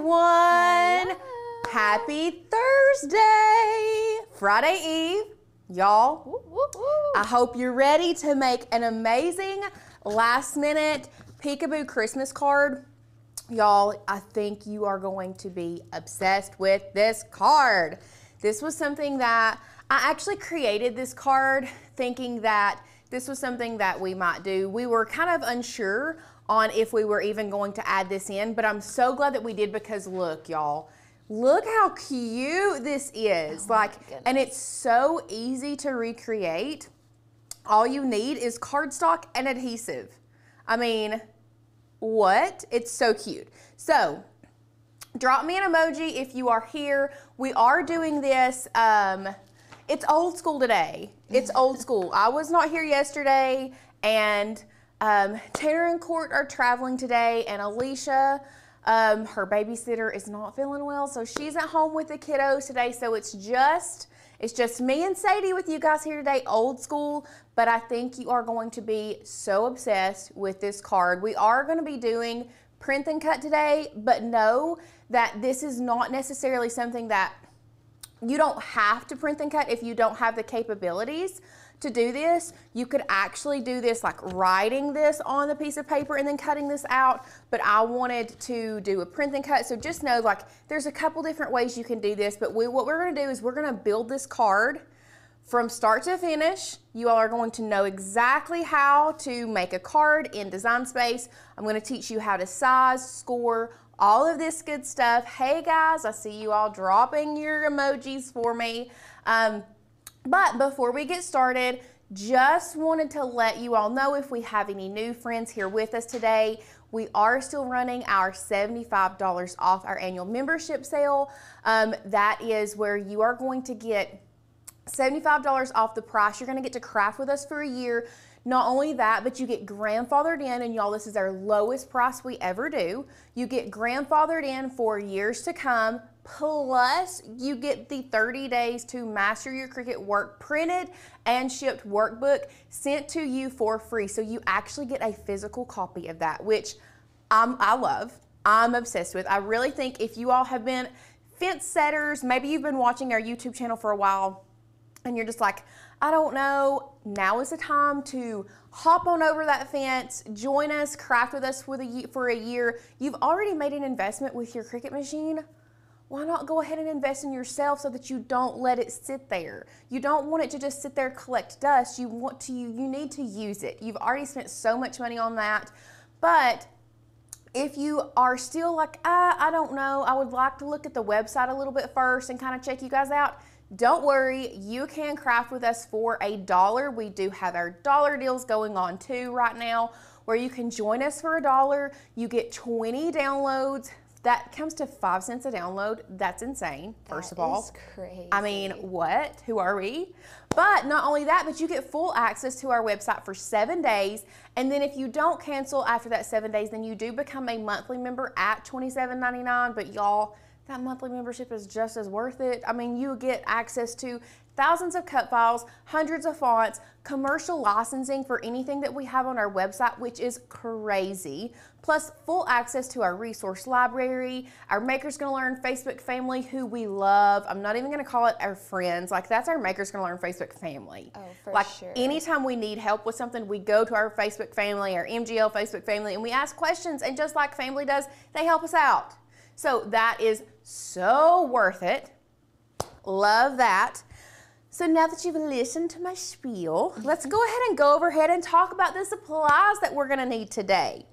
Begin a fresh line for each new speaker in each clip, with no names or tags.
everyone. Happy Thursday, Friday Eve. Y'all, I hope you're ready to make an amazing last minute peekaboo Christmas card. Y'all, I think you are going to be obsessed with this card. This was something that I actually created this card thinking that this was something that we might do. We were kind of unsure on if we were even going to add this in, but I'm so glad that we did because look, y'all, look how cute this is.
Oh
like, and it's so easy to recreate. All you need is cardstock and adhesive. I mean, what? It's so cute. So, drop me an emoji if you are here. We are doing this. Um, it's old school today. It's old school. I was not here yesterday, and um, Tanner and Court are traveling today, and Alicia, um, her babysitter, is not feeling well, so she's at home with the kiddos today. So it's just it's just me and Sadie with you guys here today, old school. But I think you are going to be so obsessed with this card. We are going to be doing print and cut today, but know that this is not necessarily something that you don't have to print and cut if you don't have the capabilities to do this. You could actually do this like writing this on the piece of paper and then cutting this out, but I wanted to do a print and cut. So just know like there's a couple different ways you can do this, but we, what we're gonna do is we're gonna build this card from start to finish. You all are going to know exactly how to make a card in Design Space. I'm gonna teach you how to size, score, all of this good stuff. Hey guys, I see you all dropping your emojis for me. Um, but before we get started, just wanted to let you all know if we have any new friends here with us today. We are still running our $75 off our annual membership sale. Um, that is where you are going to get $75 off the price. You're going to get to craft with us for a year. Not only that, but you get grandfathered in, and y'all, this is our lowest price we ever do. You get grandfathered in for years to come, plus you get the 30 days to master your Cricut work printed and shipped workbook sent to you for free. So you actually get a physical copy of that, which I'm, I love. I'm obsessed with. I really think if you all have been fence setters, maybe you've been watching our YouTube channel for a while, and you're just like, I don't know, now is the time to hop on over that fence, join us, craft with us for, the, for a year. You've already made an investment with your Cricut machine. Why not go ahead and invest in yourself so that you don't let it sit there? You don't want it to just sit there collect dust. You want to, you need to use it. You've already spent so much money on that. But if you are still like, ah, I don't know, I would like to look at the website a little bit first and kind of check you guys out don't worry, you can craft with us for a dollar. We do have our dollar deals going on too right now where you can join us for a dollar. You get 20 downloads. That comes to five cents a download. That's insane, first
That
of all.
is crazy.
I mean, what? Who are we? But not only that, but you get full access to our website for seven days. And then if you don't cancel after that seven days, then you do become a monthly member at $27.99. But y'all, that monthly membership is just as worth it. I mean, you get access to thousands of cut files, hundreds of fonts, commercial licensing for anything that we have on our website, which is crazy, plus full access to our resource library, our Makers Gonna Learn Facebook family, who we love. I'm not even gonna call it our friends. Like, that's our Makers Gonna Learn Facebook family.
Oh, for
like,
sure.
anytime we need help with something, we go to our Facebook family, our MGL Facebook family, and we ask questions, and just like family does, they help us out. So that is so worth it. Love that. So now that you've listened to my spiel, mm-hmm. let's go ahead and go overhead and talk about the supplies that we're gonna need today.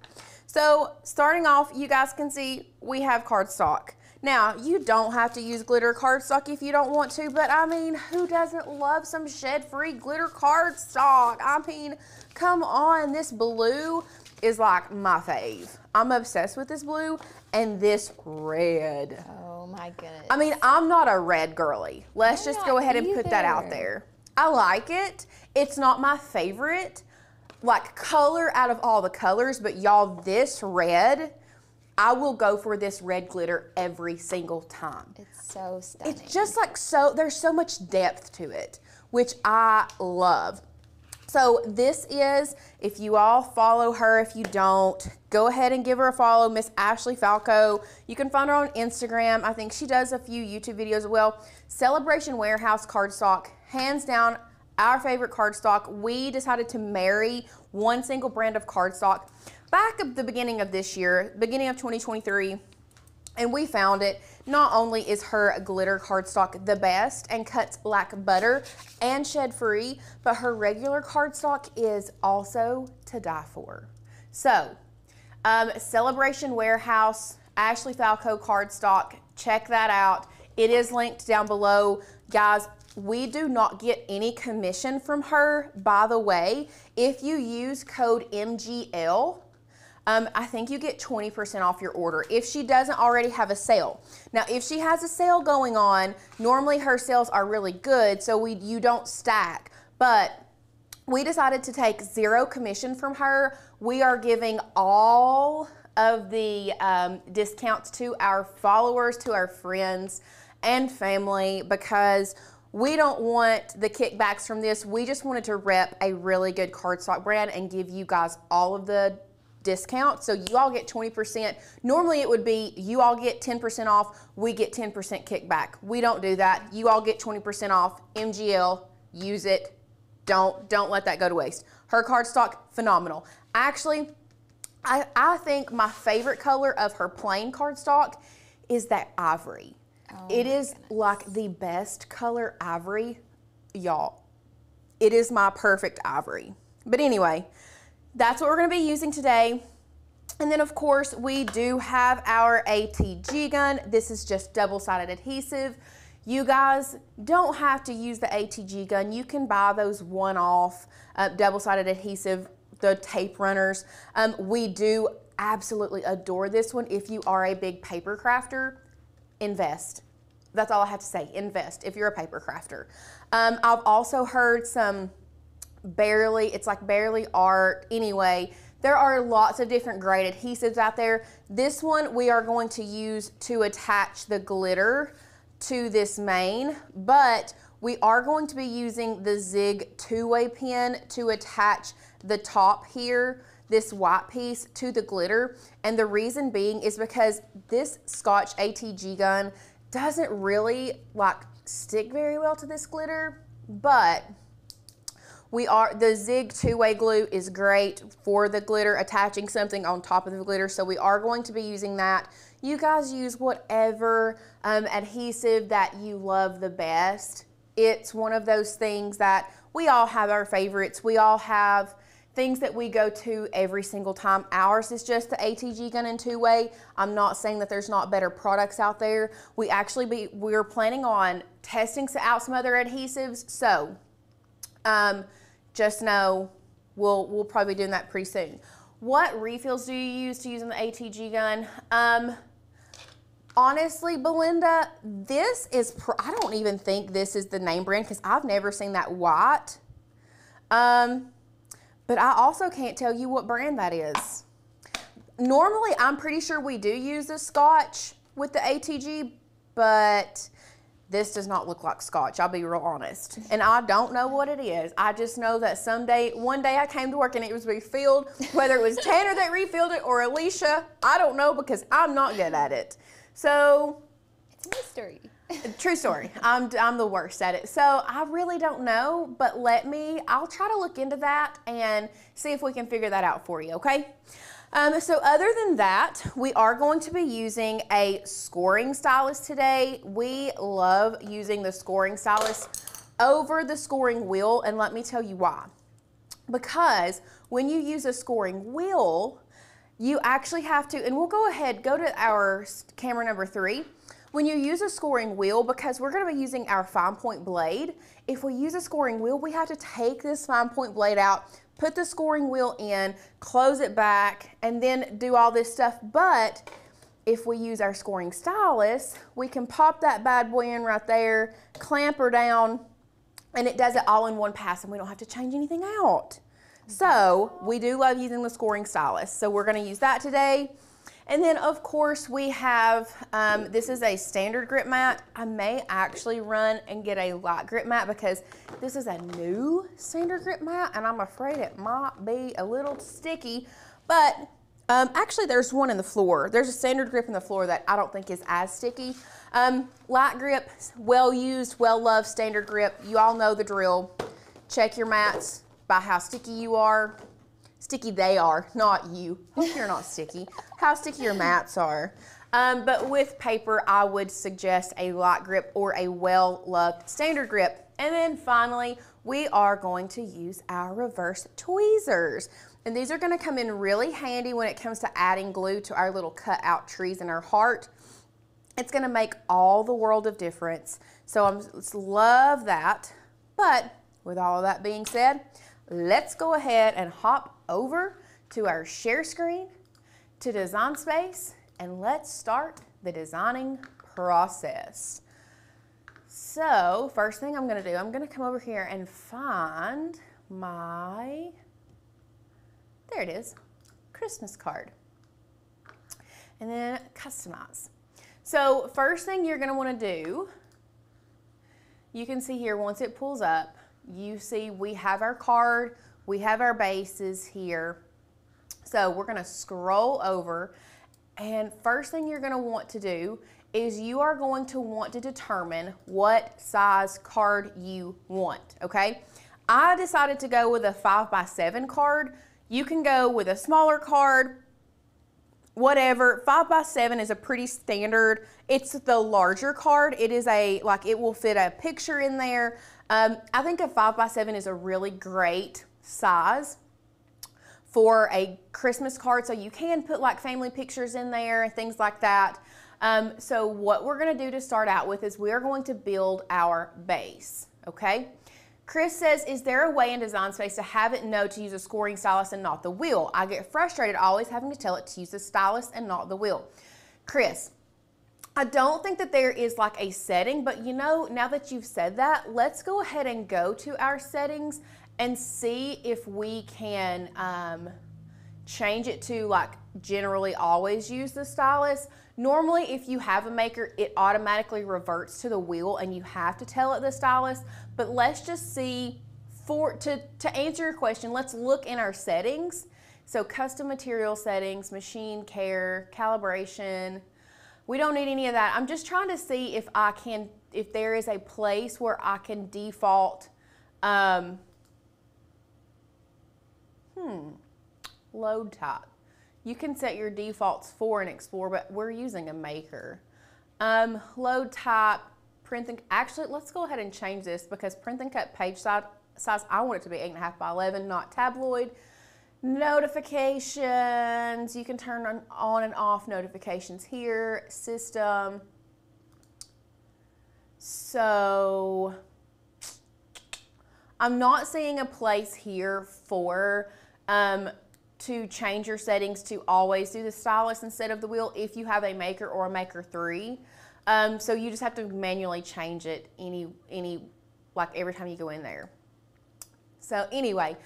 So starting off, you guys can see we have cardstock. Now, you don't have to use glitter cardstock if you don't want to, but I mean, who doesn't love some shed-free glitter cardstock? I mean, come on, this blue is like my fave. I'm obsessed with this blue and this red.
Oh my goodness.
I mean, I'm not a red girly. Let's
I'm
just go ahead and put that out there. I like it. It's not my favorite, like color out of all the colors, but y'all, this red, I will go for this red glitter every single time.
it's so stunning.
It's just like so, there's so much depth to it, which I love. So this is, if you all follow her, if you don't, go ahead and give her a follow, Miss Ashley Falco. You can find her on Instagram. I think she does a few YouTube videos as well. Celebration Warehouse cardstock, hands down, our favorite cardstock. We decided to marry one single brand of cardstock back at the beginning of this year, beginning of 2023 and we found it. Not only is her glitter cardstock the best and cuts like butter and shed free, but her regular cardstock is also to die for. So, um, Celebration Warehouse, Ashley Falco cardstock, check that out. It is linked down below. Guys, we do not get any commission from her, by the way. If you use code MGL, um, I think you get 20% off your order if she doesn't already have a sale. Now, if she has a sale going on, normally her sales are really good, so we you don't stack. But we decided to take zero commission from her. We are giving all of the um, discounts to our followers, to our friends and family because we don't want the kickbacks from this. We just wanted to rep a really good cardstock brand and give you guys all of the discount. So you all get 20%. Normally it would be you all get 10% off, we get 10% kickback. We don't do that. You all get 20% off. MGL, use it. Don't don't let that go to waste. Her cardstock, phenomenal. Actually, I, I think my favorite color of her plain cardstock is that ivory. Oh it is goodness. like the best color ivory, y'all. It is my perfect ivory. But anyway, that's what we're gonna be using today. And then of course we do have our ATG gun. This is just double-sided adhesive. You guys don't have to use the ATG gun. You can buy those one-off uh, double-sided adhesive, the tape runners. Um, we do absolutely adore this one. If you are a big paper crafter, invest. That's all I have to say, invest if you're a paper crafter. Um, I've also heard some barely, it's like Bearly Art anyway. There are lots of different great adhesives out there. This one we are going to use to attach the glitter to this main, but we are going to be using the Zig two-way pen to attach the top here, this white piece to the glitter. And the reason being is because this Scotch ATG gun doesn't really like stick very well to this glitter, but we are, the Zig two-way glue is great for the glitter, attaching something on top of the glitter. So we are going to be using that. You guys use whatever um, adhesive that you love the best. It's one of those things that we all have our favorites. We all have things that we go to every single time. Ours is just the ATG gun and two-way. I'm not saying that there's not better products out there. We actually be, we're planning on testing out some other adhesives. So um, just know we'll, we'll probably be doing that pretty soon. What refills do you use to use in the ATG gun? Um, honestly, Belinda, this is, I don't even think this is the name brand because I've never seen that white. Um, but I also can't tell you what brand that is. Normally, I'm pretty sure we do use the Scotch with the ATG, but this does not look like scotch i'll be real honest. And i don't know what it is. I just know that someday one day i came to work and it was refilled whether it was tanner that refilled it or alicia i don't know because i'm not good at it. So
it's a mystery
true story I'm, I'm the worst at it so i really don't know but let me i'll try to look into that and see if we can figure that out for you okay um, so other than that, we are going to be using a scoring stylus today. We love using the scoring stylus over the scoring wheel, and let me tell you why. Because when you use a scoring wheel, you actually have to, and we'll go ahead, go to our camera number three. When you use a scoring wheel, because we're gonna be using our fine point blade, if we use a scoring wheel, we have to take this fine point blade out, put the scoring wheel in, close it back, and then do all this stuff. But if we use our scoring stylus, we can pop that bad boy in right there, clamp her down, and it does it all in one pass and we don't have to change anything out. So we do love using the scoring stylus. So we're gonna use that today. And then of course we have, um, this is a standard grip mat. I may actually run and get a light grip mat because this is a new standard grip mat and I'm afraid it might be a little sticky, but um, actually there's one in the floor. There's a standard grip in the floor that I don't think is as sticky. Um, light grip, well used, well loved standard grip. You all know the drill. Check your mats by how sticky you are sticky they are, not you. Hope you're not sticky. How sticky your mats are. Um, but with paper, I would suggest a light grip or a well-loved standard grip. And then finally, we are going to use our reverse tweezers. And these are gonna come in really handy when it comes to adding glue to our little cut out trees in our heart. It's gonna make all the world of difference. So I love that. But with all of that being said, let's go ahead and hop over to our share screen to Design Space and let's start the designing process. So first thing I'm gonna do, I'm gonna come over here and find my, there it is, Christmas card. And then customize. So first thing you're gonna wanna do, you can see here once it pulls up, you see we have our card, we have our bases here. So we're gonna scroll over and first thing you're gonna want to do is you are going to want to determine what size card you want, okay? I decided to go with a five by seven card. You can go with a smaller card, whatever. Five by seven is a pretty standard. It's the larger card. It is a, like it will fit a picture in there. Um, I think a five by seven is a really great size for a Christmas card. So you can put like family pictures in there and things like that. Um, so what we're gonna do to start out with is we're going to build our base, okay? Chris says, is there a way in Design Space to have it know to use a scoring stylus and not the wheel? I get frustrated always having to tell it to use the stylus and not the wheel. Chris, I don't think that there is like a setting, but you know, now that you've said that, let's go ahead and go to our settings and see if we can um, change it to like generally always use the stylus. Normally, if you have a maker, it automatically reverts to the wheel and you have to tell it the stylus. But let's just see, for to, to answer your question, let's look in our settings. So custom material settings, machine care, calibration. We don't need any of that. I'm just trying to see if I can, if there is a place where I can default um, Hmm, load type. You can set your defaults for an Explorer, but we're using a Maker. Um, load type, print and, actually, let's go ahead and change this because print and cut page size, I want it to be 8.5 by 11, not tabloid. Notifications, you can turn on, on and off notifications here. System. So, I'm not seeing a place here for um, to change your settings to always do the stylus instead of the wheel if you have a maker or a maker 3. Um, so you just have to manually change it any, any, like every time you go in there. So anyway,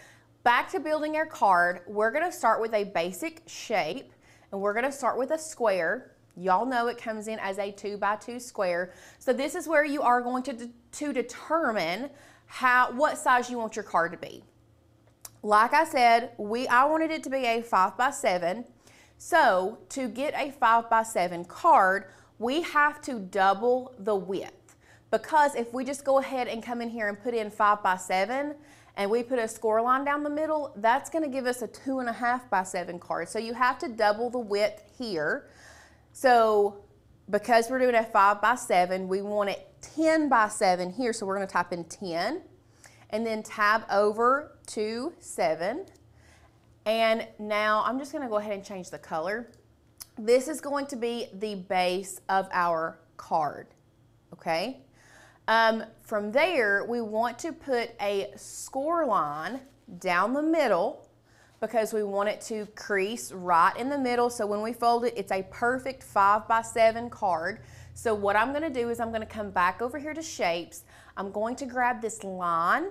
back to building our card, we're gonna start with a basic shape and we're gonna start with a square. Y'all know it comes in as a two by two square. So this is where you are going to, de to determine how, what size you want your card to be. Like I said, we I wanted it to be a 5 by 7 So to get a 5 by 7 card, we have to double the width. Because if we just go ahead and come in here and put in 5 by 7 and we put a score line down the middle, that's going to give us a 2.5 by 7 card. So you have to double the width here. So because we're doing a 5 by 7 we want it 10 by 7 here, so we're going to type in 10 and then tab over to 7. And now I'm just going to go ahead and change the color. This is going to be the base of our card, okay? Um, from there, we want to put a score line down the middle because we want it to crease right in the middle. So when we fold it, it's a perfect five by seven card. So what I'm gonna do is I'm gonna come back over here to shapes. I'm going to grab this line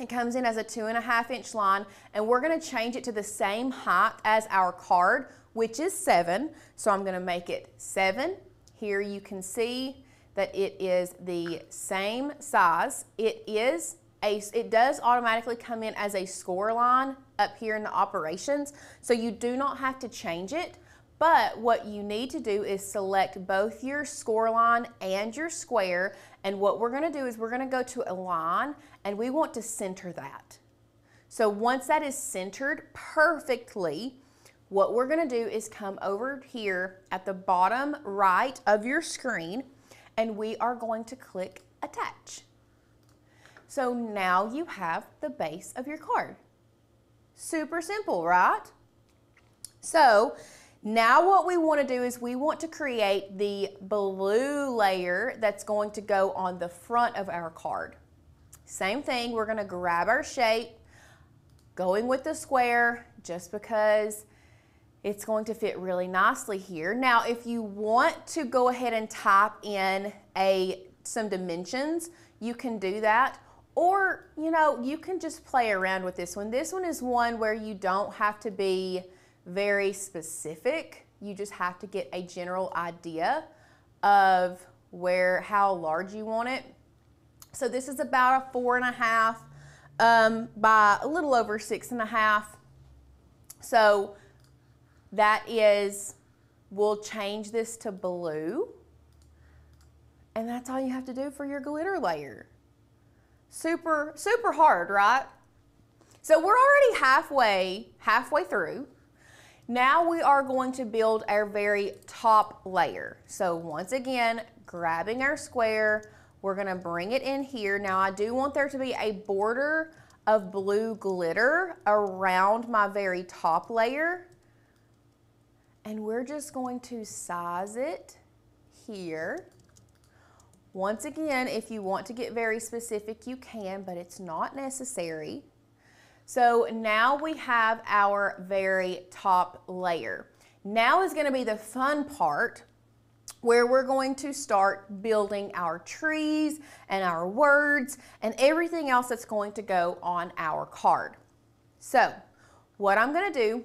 it comes in as a two and a half inch line and we're gonna change it to the same height as our card. which is seven. So I'm gonna make it seven. Here you can see that it is the same size. It is a, it does automatically come in as a score line up here in the operations. So you do not have to change it. But what you need to do is select both your score line and your square. And what we're gonna do is we're gonna go to align and we want to center that. So once that is centered perfectly, what we're gonna do is come over here at the bottom right of your screen and we are going to click attach. So now you have the base of your card. Super simple, right? So now what we want to do is we want to create the blue layer that's going to go on the front of our card. Same thing, we're going to grab our shape, going with the square just because it's going to fit really nicely here. Now, if you want to go ahead and type in a some dimensions, you can do that. Or, you know, you can just play around with this one. This one is one where you don't have to be very specific. You just have to get a general idea of where, how large you want it. So this is about a four and a half um, by a little over six and a half. So that is, we'll change this to blue. And that's all you have to do for your glitter layer. Super, super hard, right? So we're already halfway, halfway through. Now we are going to build our very top layer. So once again, grabbing our square, we're gonna bring it in here. Now I do want there to be a border of blue glitter around my very top layer. And we're just going to size it here. Once again, if you want to get very specific, you can, but it's not necessary. So now we have our very top layer. Now is gonna be the fun part where we're going to start building our trees and our words and everything else that's going to go on our card. So what I'm gonna do,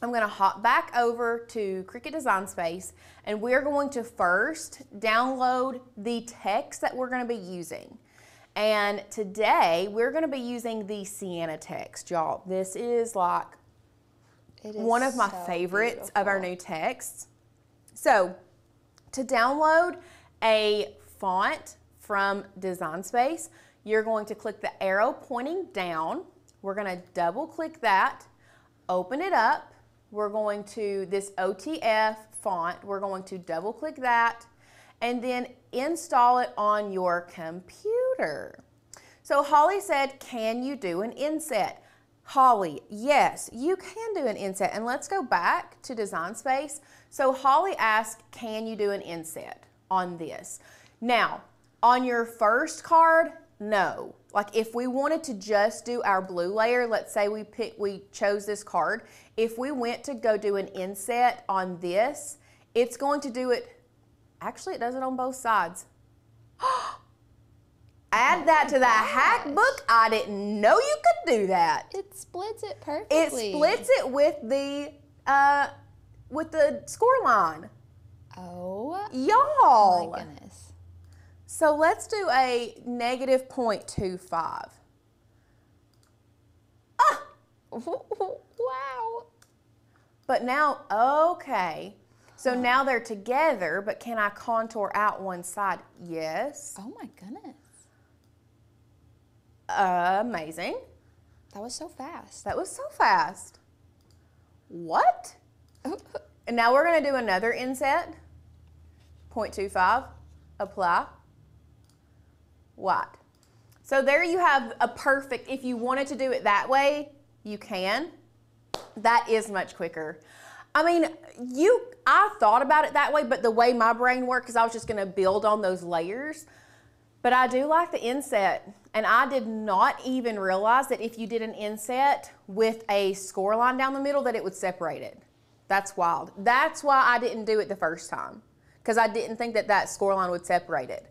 I'm gonna hop back over to Cricut Design Space and we're going to first download the text that we're gonna be using. And today we're going to be using the Sienna text, y'all. This is like is one of my so favorites beautiful. of our new texts. So to download a font from Design Space, you're going to click the arrow pointing down. We're going to double click that, open it up. We're going to this OTF font, we're going to double click that and then install it on your computer. So Holly said, can you do an inset? Holly, yes, you can do an inset. And let's go back to Design Space. So Holly asked, can you do an inset on this? Now, on your first card, no. Like if we wanted to just do our blue layer, let's say we pick, we chose this card. If we went to go do an inset on this, it's going to do it Actually, it does it on both sides. Add that to the hack book. I didn't know you could do that.
It splits it perfectly.
It splits it with the uh, with the score line.
Oh,
y'all!
My goodness.
So let's do a negative 0.25. Ah!
wow.
But now, okay. So now they're together, but can I contour out one side? Yes.
Oh my goodness.
amazing.
That was so fast.
That was so fast. What? and now we're going to do another inset. 0.25. Apply. White. So there you have a perfect, if you wanted to do it that way, you can. That is much quicker. I mean, you, I thought about it that way, but the way my brain worked, because I was just going to build on those layers. But I do like the inset, and I did not even realize that if you did an inset with a score line down the middle, that it would separate it. That's wild. That's why I didn't do it the first time, because I didn't think that that score line would separate it.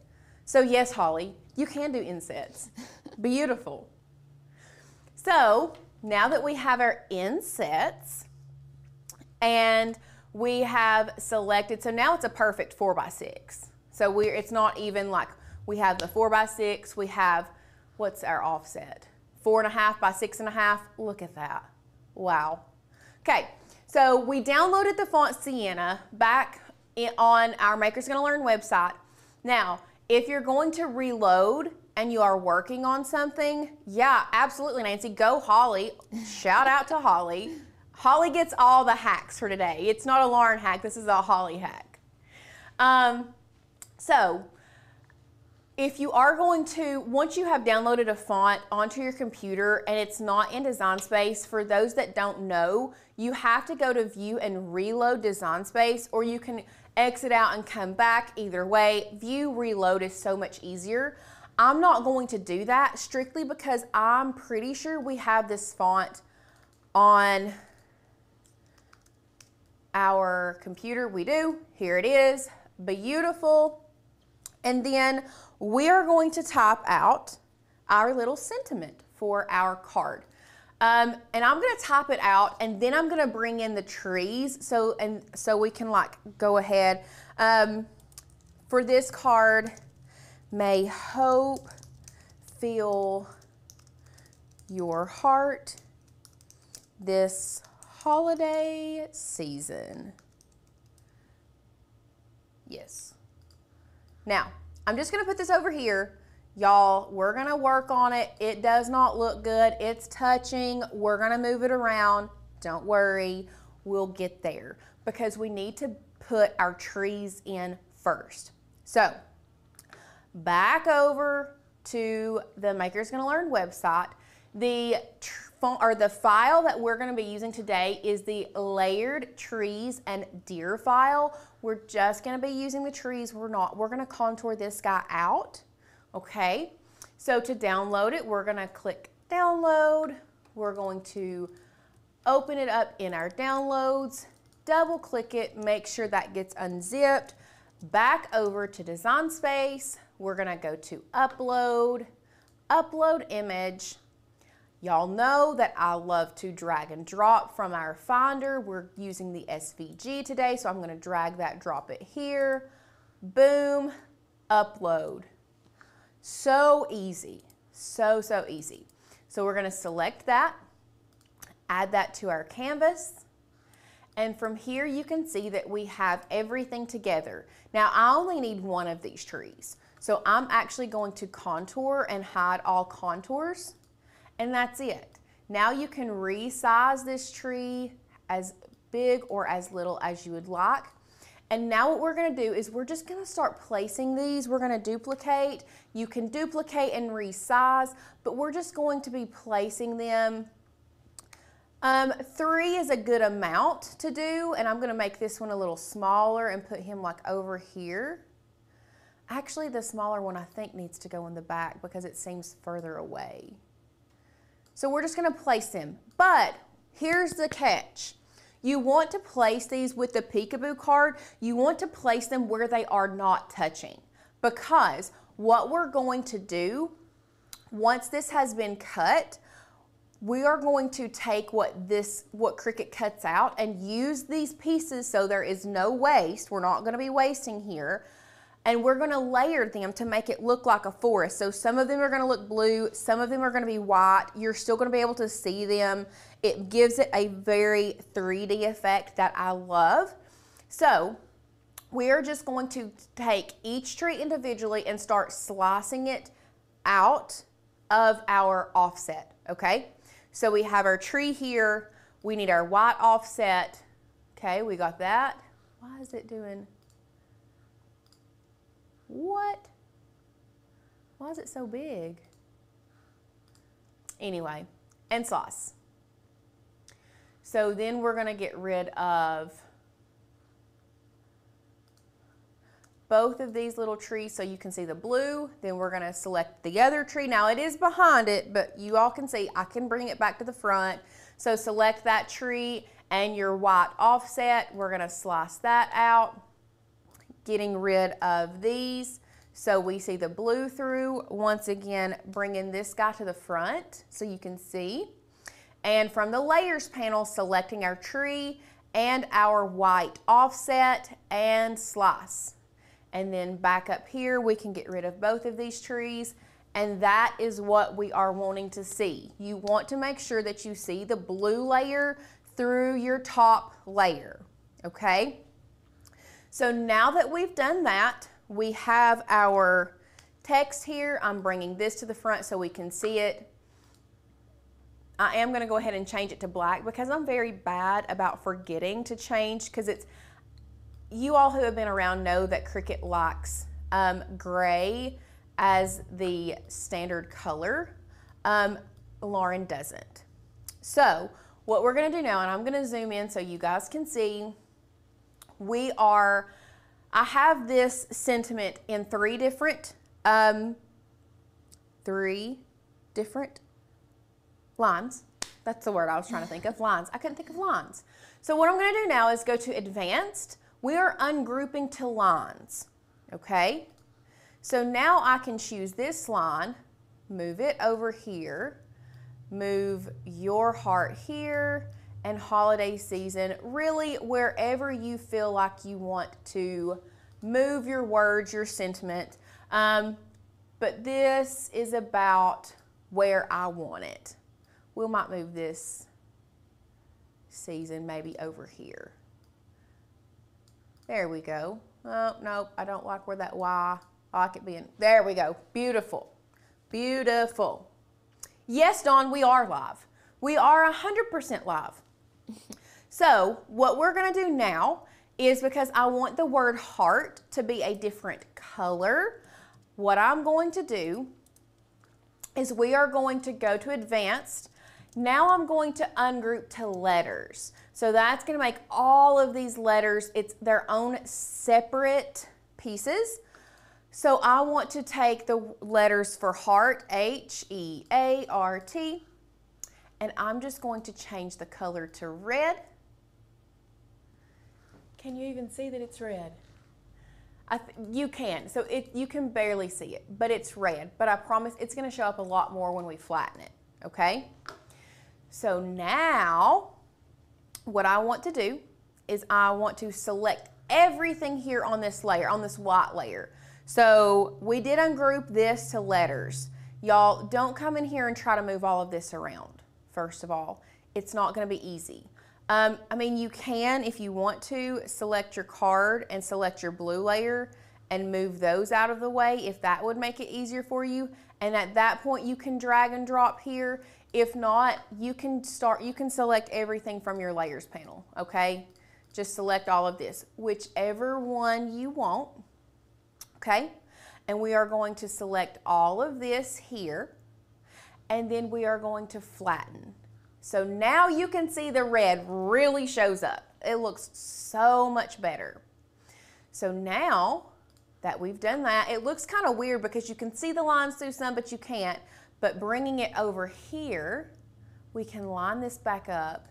So yes, Holly, you can do insets. Beautiful. So now that we have our insets, And we have selected, so now it's a perfect four by six. So we're, it's not even like, we have the four by six, we have, what's our offset? Four and a half by six and a half, look at that. Wow. Okay, so we downloaded the font Sienna back on our Makers Gonna Learn website. Now, if you're going to reload and you are working on something, yeah, absolutely, Nancy, go Holly. Shout out to Holly. Holly gets all the hacks for today. It's not a Lauren hack, this is a Holly hack. Um, so, if you are going to, once you have downloaded a font onto your computer and it's not in Design Space, for those that don't know, you have to go to View and reload Design Space, or you can exit out and come back. Either way, View Reload is so much easier. I'm not going to do that strictly because I'm pretty sure we have this font on our computer. We do. Here it is. Beautiful. And then we are going to type out our little sentiment for our card. Um, and I'm gonna type it out and then I'm gonna bring in the trees so and so we can like go ahead. Um, for this card, may hope fill your heart this holiday season. Yes. Now, I'm just gonna put this over here. Y'all, we're gonna work on it. It does not look good. It's touching. We're gonna move it around. Don't worry, we'll get there because we need to put our trees in first. So, back over to the Makers Gonna Learn website. The or the file that we're going to be using today is the layered trees and deer file. We're just going to be using the trees. We're not, we're going to contour this guy out. Okay. So to download it, we're going to click download. We're going to open it up in our downloads, double click it, make sure that gets unzipped. Back over to Design Space. We're going to go to upload, upload image, Y'all know that I love to drag and drop from our Finder. We're using the SVG today, so I'm gonna drag that, drop it here. Boom, upload. So easy, so, so easy. So we're gonna select that, add that to our canvas, and from here you can see that we have everything together. Now I only need one of these trees. So I'm actually going to contour and hide all contours and that's it. Now you can resize this tree as big or as little as you would like. And now what we're gonna do is we're just gonna start placing these. We're gonna duplicate. You can duplicate and resize, but we're just going to be placing them. Um, three is a good amount to do, and I'm gonna make this one a little smaller and put him like over here. Actually, the smaller one I think needs to go in the back because it seems further away. So we're just gonna place them. But here's the catch. You want to place these with the peekaboo card, you want to place them where they are not touching. Because what we're going to do, once this has been cut, we are going to take what this, what Cricut cuts out and use these pieces so there is no waste. We're not gonna be wasting here and we're gonna layer them to make it look like a forest. So some of them are gonna look blue, some of them are gonna be white. You're still gonna be able to see them. It gives it a very 3D effect that I love. So we are just going to take each tree individually and start slicing it out of our offset, okay? So we have our tree here. We need our white offset. Okay, we got that. Why is it doing... What? Why is it so big? Anyway, and sauce. So then we're going to get rid of both of these little trees so you can see the blue. Then we're going to select the other tree. Now it is behind it, but you all can see I can bring it back to the front. So select that tree and your white offset. We're going to slice that out getting rid of these. So we see the blue through, once again, bringing this guy to the front so you can see. And from the layers panel, selecting our tree and our white offset and slice. And then back up here, we can get rid of both of these trees. And that is what we are wanting to see. You want to make sure that you see the blue layer through your top layer, okay? So now that we've done that, we have our text here. I'm bringing this to the front so we can see it. I am going to go ahead and change it to black because I'm very bad about forgetting to change because it's, you all who have been around know that Cricut likes um, gray as the standard color. Um, Lauren doesn't. So what we're going to do now, and I'm going to zoom in so you guys can see, we are, I have this sentiment in three different, um, three different lines. That's the word I was trying to think of, lines. I couldn't think of lines. So what I'm going to do now is go to advanced. We are ungrouping to lines, okay? So now I can choose this line, move it over here, move your heart here, and holiday season, really wherever you feel like you want to move your words, your sentiment. Um, but this is about where I want it we might move this season maybe over here. There we go. Oh, no, I don't like where that Y, I like it being, there we go. Beautiful, beautiful. Yes, Dawn, we are live. We are 100% live. So what we're gonna do now is because I want the word heart to be a different color, what I'm going to do is we are going to go to advanced now I'm going to ungroup to letters. So that's going to make all of these letters, it's their own separate pieces. So I want to take the letters for heart, H-E-A-R-T, and I'm just going to change the color to red. Can you even see that it's red? you can, so it, you can barely see it, but it's red. But I promise it's gonna show up a lot more when we flatten it, okay? So now what I want to do is I want to select everything here on this layer, on this white layer. So we did ungroup this to letters. Y'all don't come in here and try to move all of this around, first of all. It's not gonna be easy. Um, I mean, you can, if you want to, select your card and select your blue layer and move those out of the way if that would make it easier for you. And at that point, you can drag and drop here. If not, you can start, you can select everything from your layers panel, okay? Just select all of this, whichever one you want, okay? And we are going to select all of this here, and then we are going to flatten. So now you can see the red really shows up. It looks so much better. So now that we've done that, it looks kind of weird because you can see the lines through some, but you can't. But bringing it over here, we can line this back up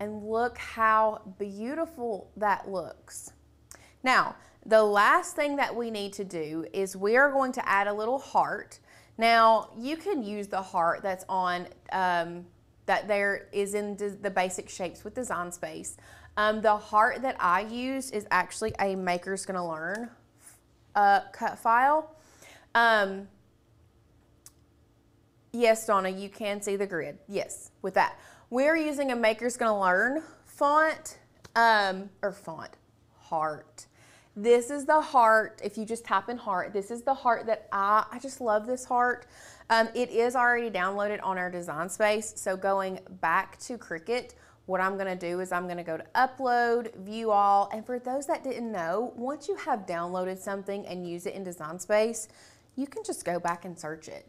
and look how beautiful that looks. Now, the last thing that we need to do is we are going to add a little heart. Now, you can use the heart that's on, um, that there is in the basic shapes with Design Space. Um, the heart that I use is actually a Maker's Gonna Learn uh, cut file. Um, Yes, Donna, you can see the grid. Yes, with that. We're using a Maker's Gonna Learn font, um, or font, heart. This is the heart, if you just type in heart, this is the heart that I, I just love this heart. Um, it is already downloaded on our design space, so going back to Cricut, what I'm gonna do is I'm gonna go to upload, view all, and for those that didn't know, once you have downloaded something and use it in design space, you can just go back and search it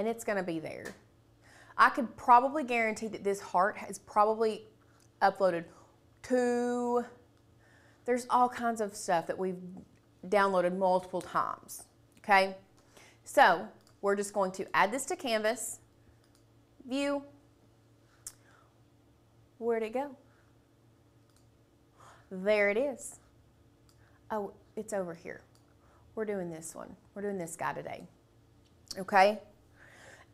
and it's going to be there. I could probably guarantee that this heart has probably uploaded to, there's all kinds of stuff that we've downloaded multiple times, okay? So we're just going to add this to Canvas, view, where'd it go? There it is. Oh, it's over here. We're doing this one. We're doing this guy today, okay?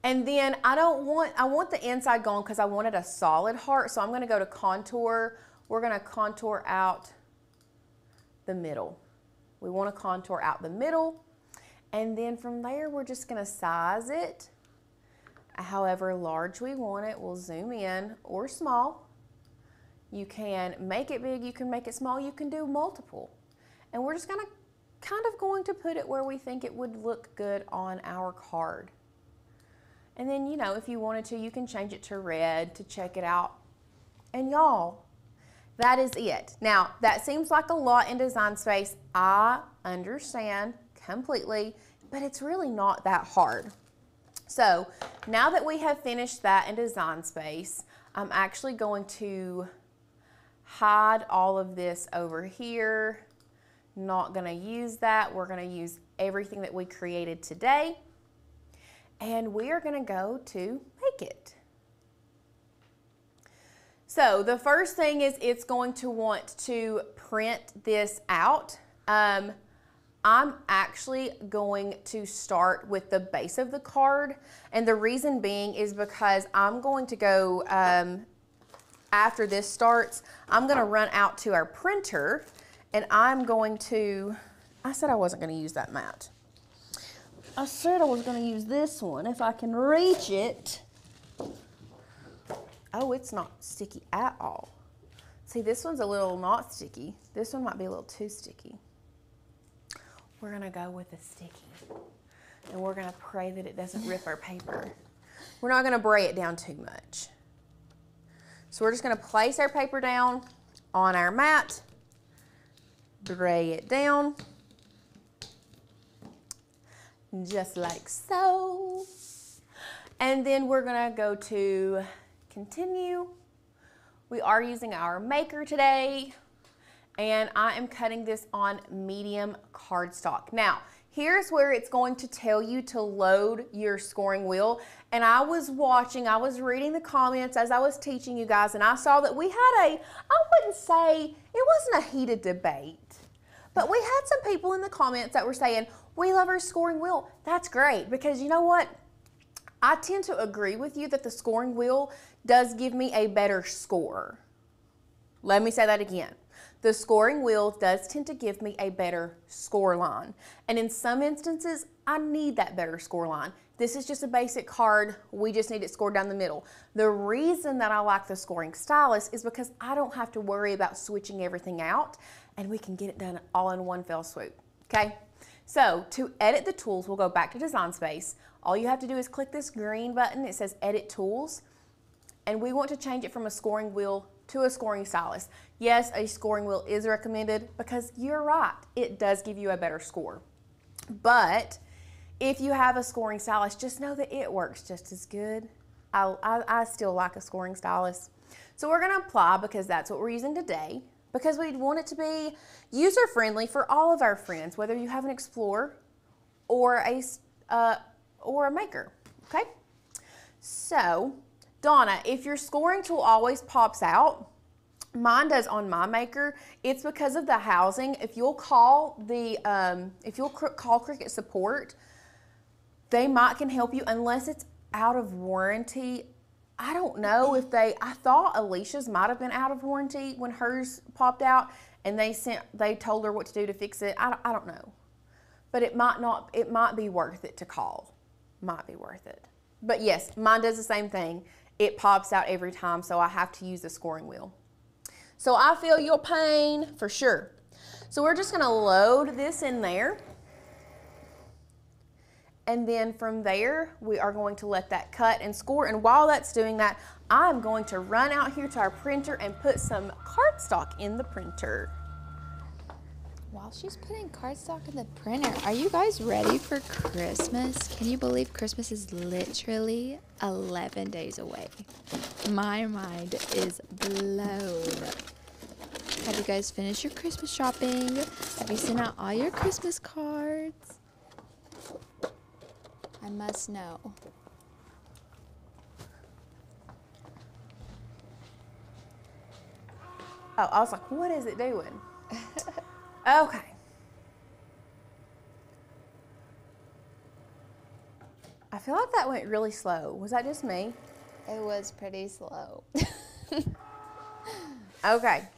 And then I don't want, I want the inside gone because I wanted a solid heart. So I'm gonna go to contour, we're gonna contour out the middle. We wanna contour out the middle. And then from there, we're just gonna size it however large we want it. We'll zoom in or small. You can make it big, you can make it small, you can do multiple. And we're just gonna kind of going to put it where we think it would look good on our card. And then, you know, if you wanted to, you can change it to red to check it out. And y'all, that is it. Now, that seems like a lot in Design Space. I understand completely, but it's really not that hard. So now that we have finished that in Design Space, I'm actually going to hide all of this over here. Not gonna use that. We're gonna use everything that we created today. And we are gonna go to make it. So the first thing is it's going to want to print this out. Um, I'm actually going to start with the base of the card. And the reason being is because I'm going to go, um, after this starts, I'm gonna run out to our printer and I'm going to, I said I wasn't gonna use that mat. I said I was gonna use this one if I can reach it. Oh, it's not sticky at all. See, this one's a little not sticky. This one might be a little too sticky. We're gonna go with the sticky. And we're gonna pray that it doesn't rip our paper. We're not gonna bray it down too much. So we're just gonna place our paper down on our mat, bray it down, just like so. And then we're gonna go to continue. We are using our maker today and I am cutting this on medium cardstock. Now, here's where it's going to tell you to load your scoring wheel. And I was watching, I was reading the comments as I was teaching you guys, and I saw that we had a, I wouldn't say, it wasn't a heated debate, but we had some people in the comments that were saying, we love our scoring wheel. That's great, because you know what? I tend to agree with you that the scoring wheel does give me a better score. Let me say that again. The scoring wheel does tend to give me a better score line. And in some instances, I need that better score line. This is just a basic card. We just need it scored down the middle. The reason that I like the scoring stylus is because I don't have to worry about switching everything out and we can get it done all in one fell swoop, okay? So to edit the tools, we'll go back to Design Space. All you have to do is click this green button. It says Edit Tools. And we want to change it from a scoring wheel to a scoring stylus. Yes, a scoring wheel is recommended because you're right, it does give you a better score. But if you have a scoring stylus, just know that it works just as good. I, I, I still like a scoring stylus. So we're gonna apply because that's what we're using today because we want it to be user friendly for all of our friends, whether you have an Explorer or a, uh, or a Maker, okay? So Donna, if your scoring tool always pops out, mine does on my maker, it's because of the housing. If you'll call the, um, if you'll call Cricut support, they might can help you unless it's out of warranty. I don't know if they, I thought Alicia's might have been out of warranty when hers popped out and they sent, they told her what to do to fix it. I, I don't know. But it might not, it might be worth it to call. Might be worth it. But yes, mine does the same thing it pops out every time, so I have to use the scoring wheel. So I feel your pain for sure. So we're just gonna load this in there. And then from there, we are going to let that cut and score. And while that's doing that, I'm going to run out here to our printer and put some cardstock in the printer.
While she's putting cardstock in the printer, are you guys ready for Christmas? Can you believe Christmas is literally 11 days away? My mind is blown. Have you guys finished your Christmas shopping? Have you sent out all your Christmas cards? I must know.
Oh, I was like, what is it doing? Okay. I feel like that went really slow. Was that just me?
It was pretty slow.
okay.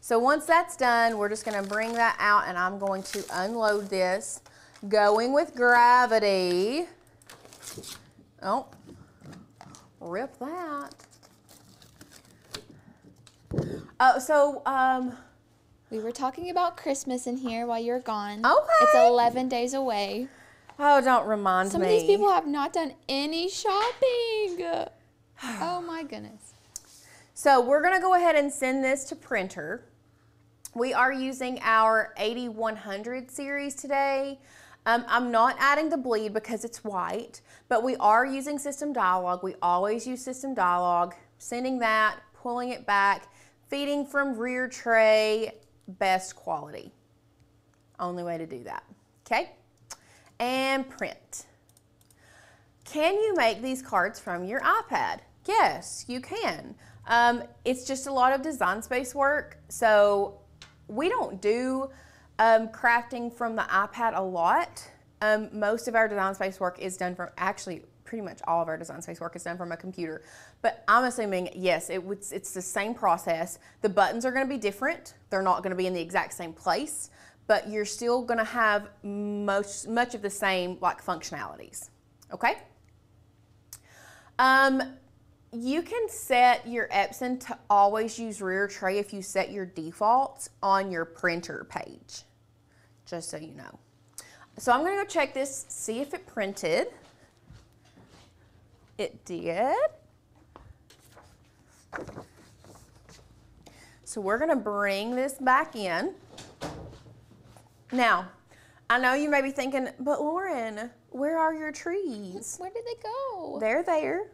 So once that's done, we're just gonna bring that out and I'm going to unload this. Going with gravity. Oh, rip that. Oh, so, um,
We were talking about Christmas in here while you're gone.
Okay.
It's 11 days away.
oh, don't remind
Some
me.
Some of these people have not done any shopping. Oh my goodness.
So we're gonna go ahead and send this to printer. We are using our 8100 series today. Um, I'm not adding the bleed because it's white, but we are using System Dialog. We always use System Dialog. Sending that, pulling it back, feeding from rear tray, best quality. Only way to do that, okay? And print. Can you make these cards from your iPad? Yes, you can. Um, it's just a lot of design space work. So we don't do um, crafting from the iPad a lot. Um, most of our design space work is done from, actually, pretty much all of our design space work is done from a computer. But I'm assuming, yes, it would, it's the same process. The buttons are going to be different. They're not going to be in the exact same place, but you're still going to have most, much of the same like functionalities. Okay? Um, you can set your Epson to always use rear tray if you set your defaults on your printer page, just so you know. So I'm gonna go check this, see if it printed. It did. So we're gonna bring this back in. Now, I know you may be thinking, but Lauren, where are your trees?
Where did they go?
They're there.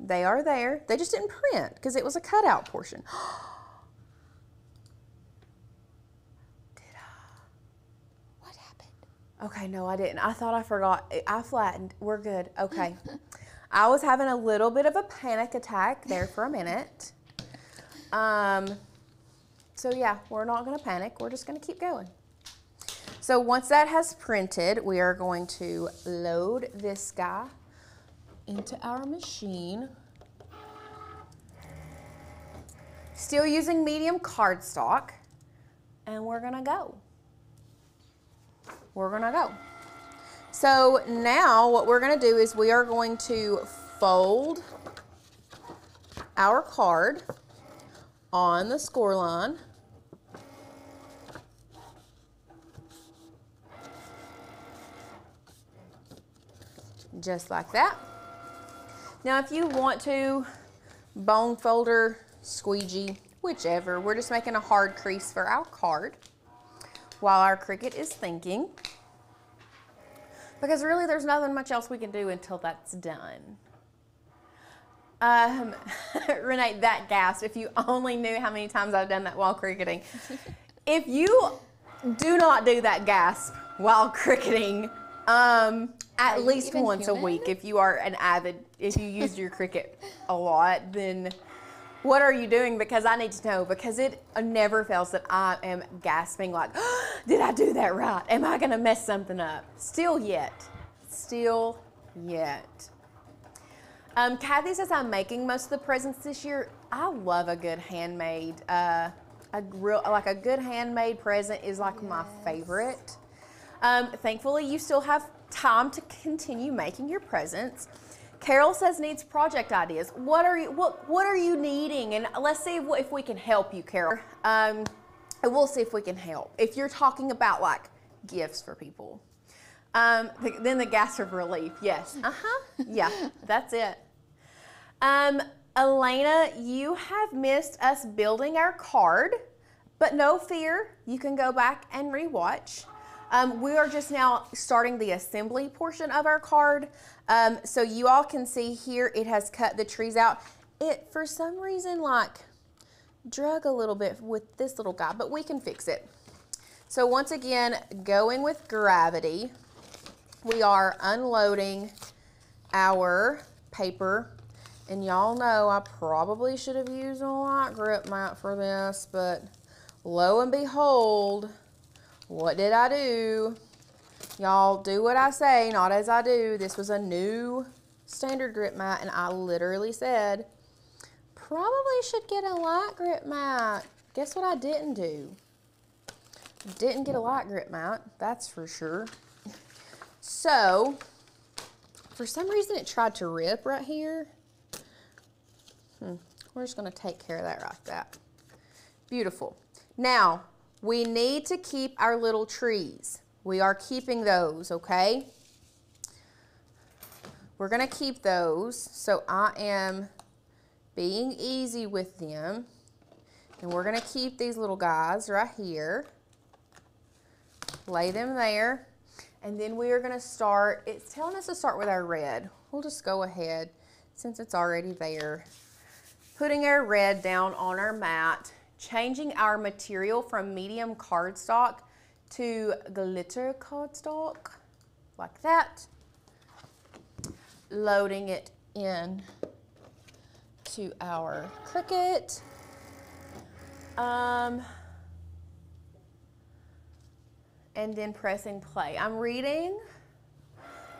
They are there. They just didn't print because it was a cutout portion. Did I?
What happened?
Okay, no, I didn't. I thought I forgot. I flattened. We're good. Okay. I was having a little bit of a panic attack there for a minute. Um, so yeah, we're not to panic. We're just to keep going. So once that has printed, we are going to load this guy into our machine. Still using medium cardstock, and we're gonna go. We're gonna go. So now what we're gonna do is we are going to fold our card on the score line. Just like that. Now if you want to, bone folder, squeegee, whichever, we're just making a hard crease for our card while our Cricut is thinking. Because really there's nothing much else we can do until that's done. Um, Renee, that gasp, if you only knew how many times I've done that while Cricuting. if you do not do that gasp while Cricuting, um, at least once a week, if you are an avid, if you use your Cricut a lot, then what are you doing? Because I need to know because it never fails that I am gasping like, did I do that right? Am I going to mess something up? Still yet. Still yet. Um, Kathy says I'm making most of the presents this year. I love a good handmade, uh, a real like a good handmade present is like my favorite. Um, thankfully, you still have time to continue making your presents. Carol says needs project ideas. What are you what What are you needing? And let's see if, if we can help you, Carol. Um, and we'll see if we can help. If you're talking about like gifts for people, um, th- then the gas of relief. Yes. Uh huh. Yeah. That's it. Um, Elena, you have missed us building our card, but no fear. You can go back and rewatch. Um, we are just now starting the assembly portion of our card. Um, so you all can see here it has cut the trees out. It, for some reason, like drug a little bit with this little guy, but we can fix it. So once again, going with gravity, we are unloading our paper. And y'all know I probably should have used a light grip mat for this, but lo and behold, what did I do? Y'all do what I say, not as I do. This was a new standard grip mat, and I literally said, probably should get a light grip mat. guess what I didn't do? Didn't get a light grip mat, that's for sure. So, for some reason it tried to rip right here. Hmm. We're just gonna take care of that right that. Beautiful. Now, we need to keep our little trees. We are keeping those, okay? We're gonna keep those, so I am being easy with them. And we're gonna keep these little guys right here. Lay them there. And then we are gonna start, it's telling us to start with our red. We'll just go ahead since it's already there. Putting our red down on our mat, changing our material from medium cardstock to glitter cardstock, like that. Loading it in to our Cricut. Um, and then pressing play. I'm reading,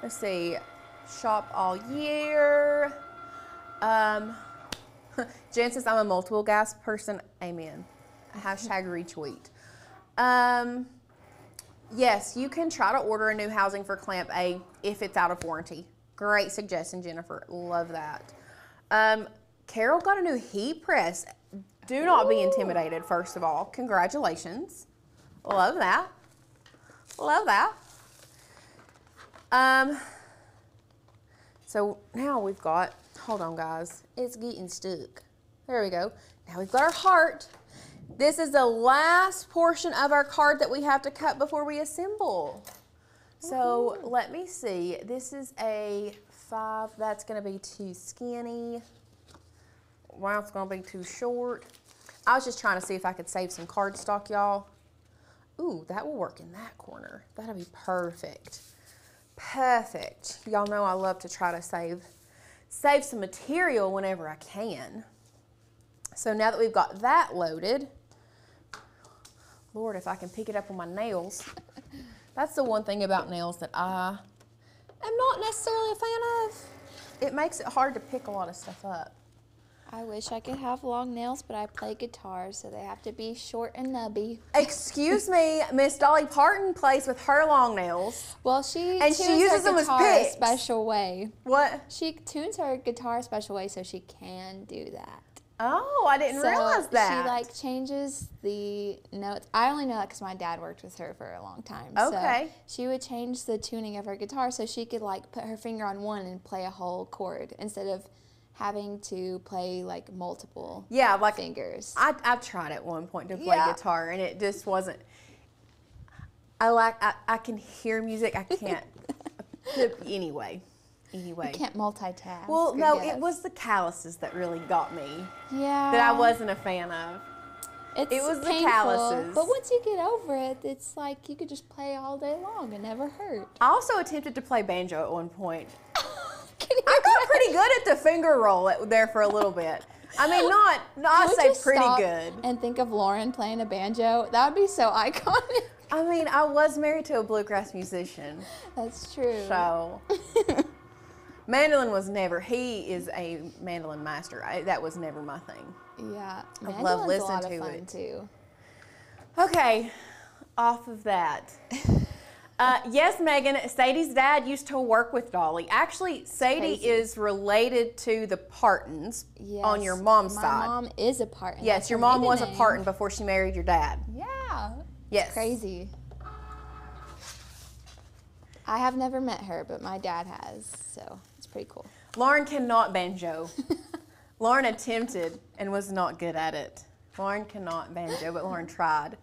let's see, shop all year. Um, Jen says I'm a multiple gas person. Amen. Hashtag retweet. Um, yes, you can try to order a new housing for Clamp A if it's out of warranty. Great suggestion, Jennifer. Love that. Um, Carol got a new heat press. Do not be intimidated, first of all. Congratulations. Love that. Love that. Um, so now we've got, hold on guys, it's getting stuck. There we go. Now we've got our heart. This is the last portion of our card that we have to cut before we assemble. So let me see. This is a five. That's going to be too skinny. Wow, it's going to be too short. I was just trying to see if I could save some cardstock, y'all. Ooh, that will work in that corner. That'll be perfect. Perfect. Y'all know I love to try to save, save some material whenever I can. So now that we've got that loaded, Lord, if I can pick it up with my nails. That's the one thing about nails that I am not necessarily a fan of. It makes it hard to pick a lot of stuff up.
I wish I could have long nails, but I play guitar, so they have to be short and nubby.
Excuse me, Miss Dolly Parton plays with her long nails.
Well, she
And she uses
her
them as picks.
special way.
What?
She tunes her guitar a special way so she can do that.
Oh, I didn't
So
realize that.
She like changes the notes. I only know that because my dad worked with her for a long time.
Okay.
So she would change the tuning of her guitar so she could like put her finger on one and play a whole chord instead of having to play like multiple
yeah, like
fingers.
I, I tried at one point to play
Yeah.
guitar and it just wasn't. I like I, I can hear music. I can't. anyway, anyway.
You can't multitask.
Well, no, it was the calluses that really got me.
yeah
That I wasn't a fan of.
It's
it was the
painful,
calluses.
But once you get over it, it's like you could just play all day long and never hurt.
I also attempted to play banjo at one point.
Can you
I got pretty good at the finger roll there for a little bit. I mean, not, not I'd
we
say pretty good.
And think of Lauren playing a banjo. That would be so iconic.
I mean, I was married to a bluegrass musician,
That's true.
so mandolin was never. He is a mandolin master. I, that was never my thing.
yeah,
I love listening to it.
too.
Okay, off of that. Uh, yes, Megan, Sadie's dad used to work with Dolly. Actually, Sadie
Crazy.
is related to the Partons on your mom's
my
side.
My mom is a Parton.
yes,
That's
your mom was a. Parton before she married your dad.
Yeah.
Yes.
Crazy. I have never met her, but my dad has, so pretty cool.
Lauren cannot banjo. Lauren attempted and was not good at it. Lauren cannot banjo, but Lauren tried.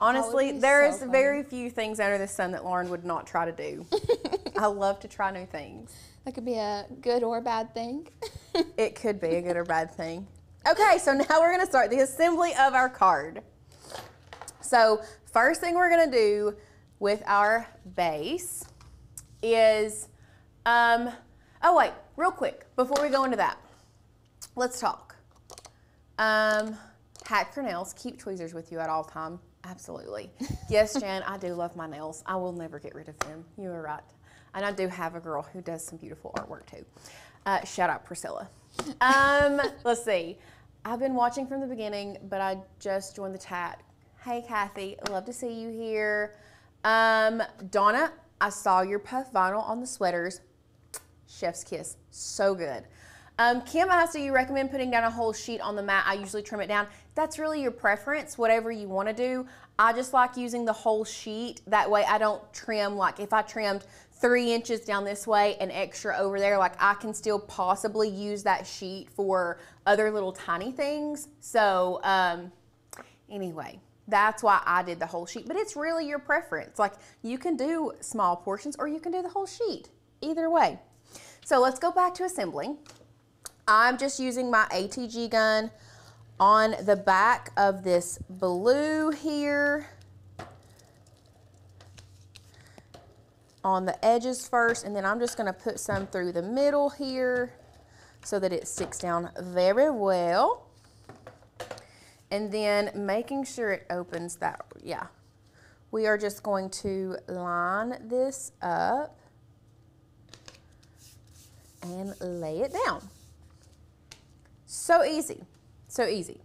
Honestly, there
so
is
fun.
very few things under the sun that Lauren would not try to do. I love to try new things.
That could be a good or bad thing.
It could be a good or bad thing. Okay, so now we're gonna start the assembly of our card. So first thing we're gonna do with our base is, um, oh wait, real quick, before we go into that, let's talk. Um, hack your nails, keep tweezers with you at all time. Absolutely. Yes, Jan, I do love my nails. I will never get rid of them. You are right. And I do have a girl who does some beautiful artwork too. Uh, shout out Priscilla. Um, let's see. I've been watching from the beginning, but I just joined the chat. Hey, Kathy, love to see you here. Um, Donna, I saw your puff vinyl on the sweaters. Chef's kiss, so good. Um, Kim asked, do you recommend putting down a whole sheet on the mat? I usually trim it down. That's really your preference, whatever you want to do. I just like using the whole sheet. That way I don't trim, like if I trimmed three inches down this way and extra over there, like I can still possibly use that sheet for other little tiny things. So um, anyway, that's why I did the whole sheet, but it's really your preference. Like you can do small portions or you can do the whole sheet, either way. So let's go back to assembling. I'm just using my ATG gun on the back of this blue here. On the edges first, and then I'm just gonna put some through the middle here so that it sticks down very well. And then making sure it opens that, yeah. We are just going to line this up and lay it down. So easy, so easy.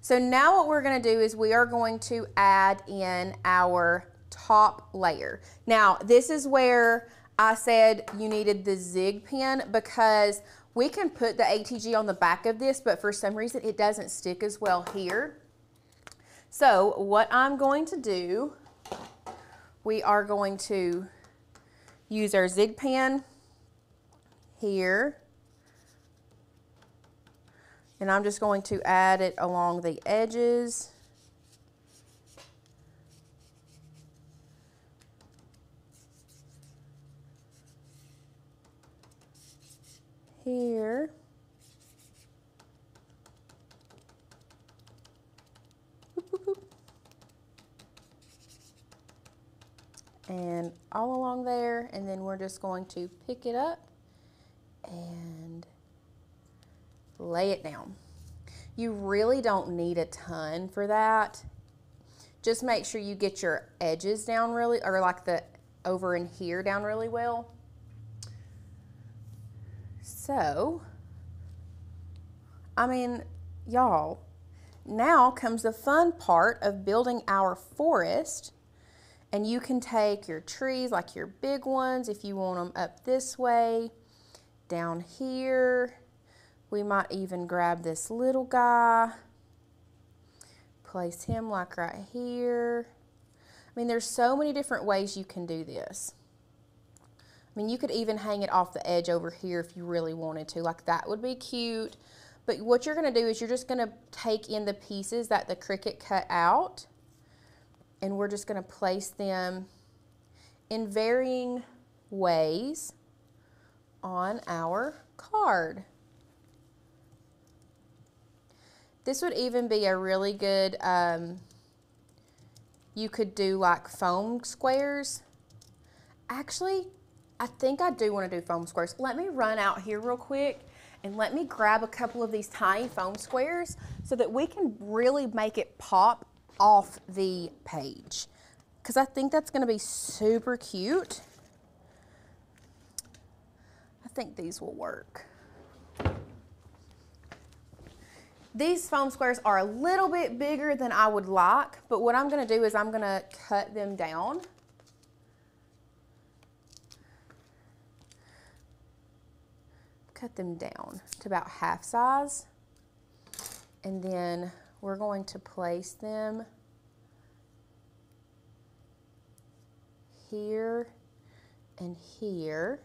So now what we're gonna do is we are going to add in our top layer. Now this is where I said you needed the zig pin because we can put the ATG on the back of this, but for some reason it doesn't stick as well here. So what I'm going to do, we are going to use our zig pin here and I'm just going to add it along the edges. Here. And all along there, and then we're just going to pick it up and lay it down. You really don't need a ton for that. Just make sure you get your edges down really, or like the over in here down really well. So, I mean, y'all, now comes the fun part of building our forest. And you can take your trees, like your big ones, if you want them up this way, down here, we might even grab this little guy, place him like right here. I mean, there's so many different ways you can do this. I mean, you could even hang it off the edge over here if you really wanted to. Like that would be cute. But what you're going to do is you're just going to take in the pieces that the Cricut cut out and we're just going to place them in varying ways on our card. This would even be a really good, um, you could do like foam squares. Actually, I think I do want to do foam squares. Let me run out here real quick and let me grab a couple of these tiny foam squares so that we can really make it pop off the page. Because I think that's going to be super cute. Think these will work. These foam squares are a little bit bigger than I would like, but what I'm gonna do is I'm gonna cut them down. Cut them down to about half size. And then we're going to place them here and here.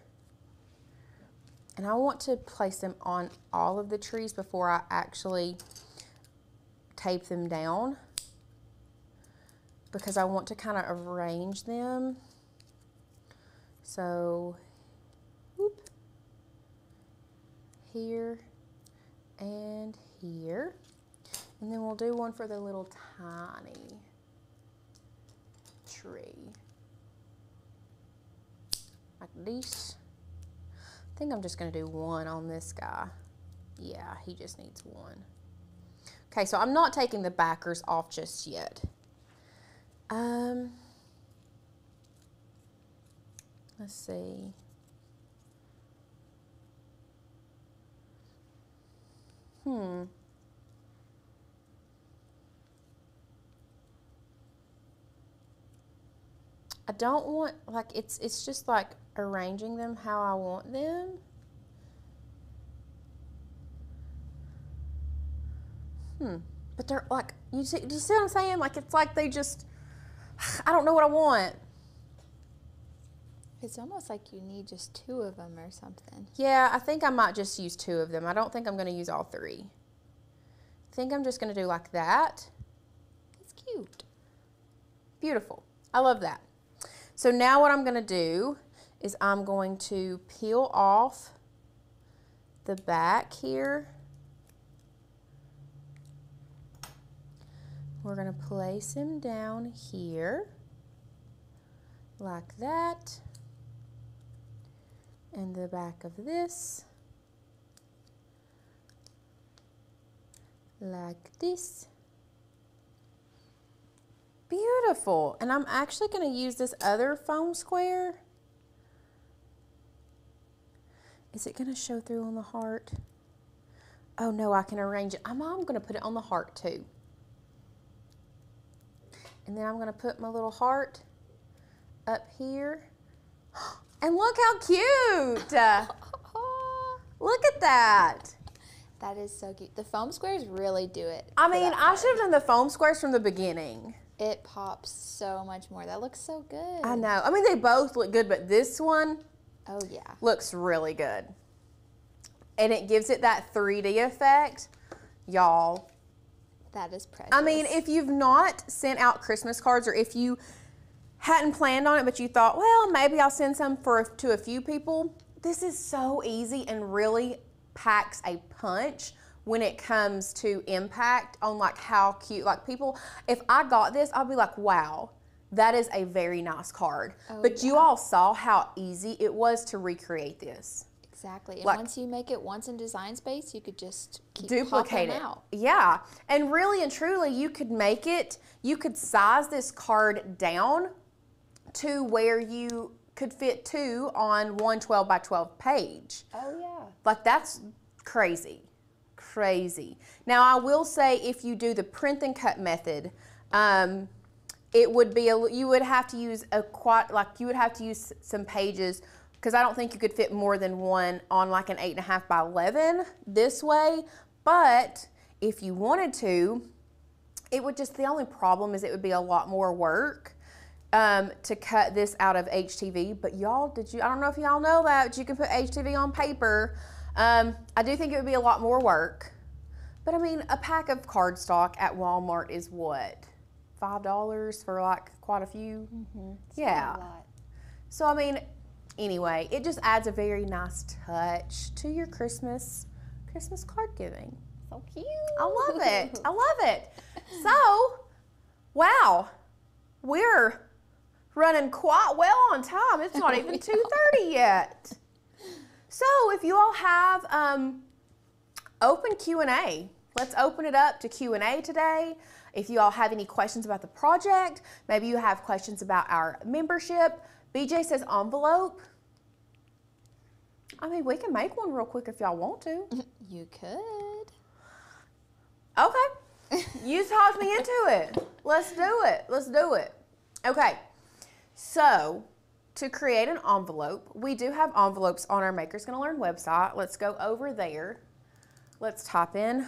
And I want to place them on all of the trees before I actually tape them down because I want to kind of arrange them. So, whoop, here and here. And then we'll do one for the little tiny tree. Like this. I think I'm just going to do one on this guy. Yeah, he just needs one. Okay, so I'm not taking the backers off just yet. Um, let's see. Hmm. I don't want like it's it's just like arranging them how I want them. Hmm. But they're like you see do you see what I'm saying? Like it's like they just I don't know what I want.
It's almost like you need just two of them or something.
Yeah, I think I might just use two of them. I don't think I'm going to use all three. I think I'm just going to do like that.
It's cute.
Beautiful. I love that. So now what I'm going to do is I'm going to peel off the back here. We're going to place him down here like that. And the back of this like this. Beautiful. And I'm actually going to use this other foam square. Is it going to show through on the heart? Oh no, I can arrange it. I'm, I'm going to put it on the heart too. And then I'm going to put my little heart up here. And look how cute. look at that.
That is so cute. The foam squares really do it.
I mean, I should have done the foam squares from the beginning.
It pops so much more. That looks so good.
I know. I mean, they both look good, but this one
Oh yeah.
looks really good. And it gives it that 3D effect. Y'all,
That is precious.
I mean, if you've not sent out Christmas cards or if you hadn't planned on it, but you thought, well, maybe I'll send some for to a few people, this is so easy and really packs a punch when it comes to impact on like how cute like people if I got this, I'll be like, wow, that is a very nice card.
Oh,
but you all saw how easy it was to recreate this.
exactly. And
like-
once you make it once in Design Space, you could just keep
duplicate it.
out.
Yeah. And really and truly, you could make it, you could size this card down to where you could fit two on one 12 by 12 page.
Oh yeah.
Like that's crazy. Crazy. Now, I will say if you do the print and cut method, um, it would be a, you would have to use a quite like you would have to use some pages because I don't think you could fit more than one on like an eight and a half by eleven this way. But if you wanted to, it would just the only problem is it would be a lot more work um, to cut this out of HTV. But y'all, did you? I don't know if y'all know that but you can put HTV on paper. Um, I do think it would be a lot more work. But I mean, a pack of cardstock at Walmart is what five dollars for like quite a few. Yeah.
A.
So I mean, anyway, it just adds a very nice touch to your Christmas Christmas card giving.
So cute.
I love it. I love it. So, wow, we're running quite well on time. It's not even 2:30 yet. So, if you all have um, open Q&A, let's open it up to Q&A today. If you all have any questions about the project, maybe you have questions about our membership. BJ says envelope. I mean, we can make one real quick if y'all want to.
You could.
Okay. You talked me into it. Let's do it. Let's do it. Okay. So, to create an envelope, we do have envelopes on our Makers Gonna Learn website. Let's go over there. Let's type in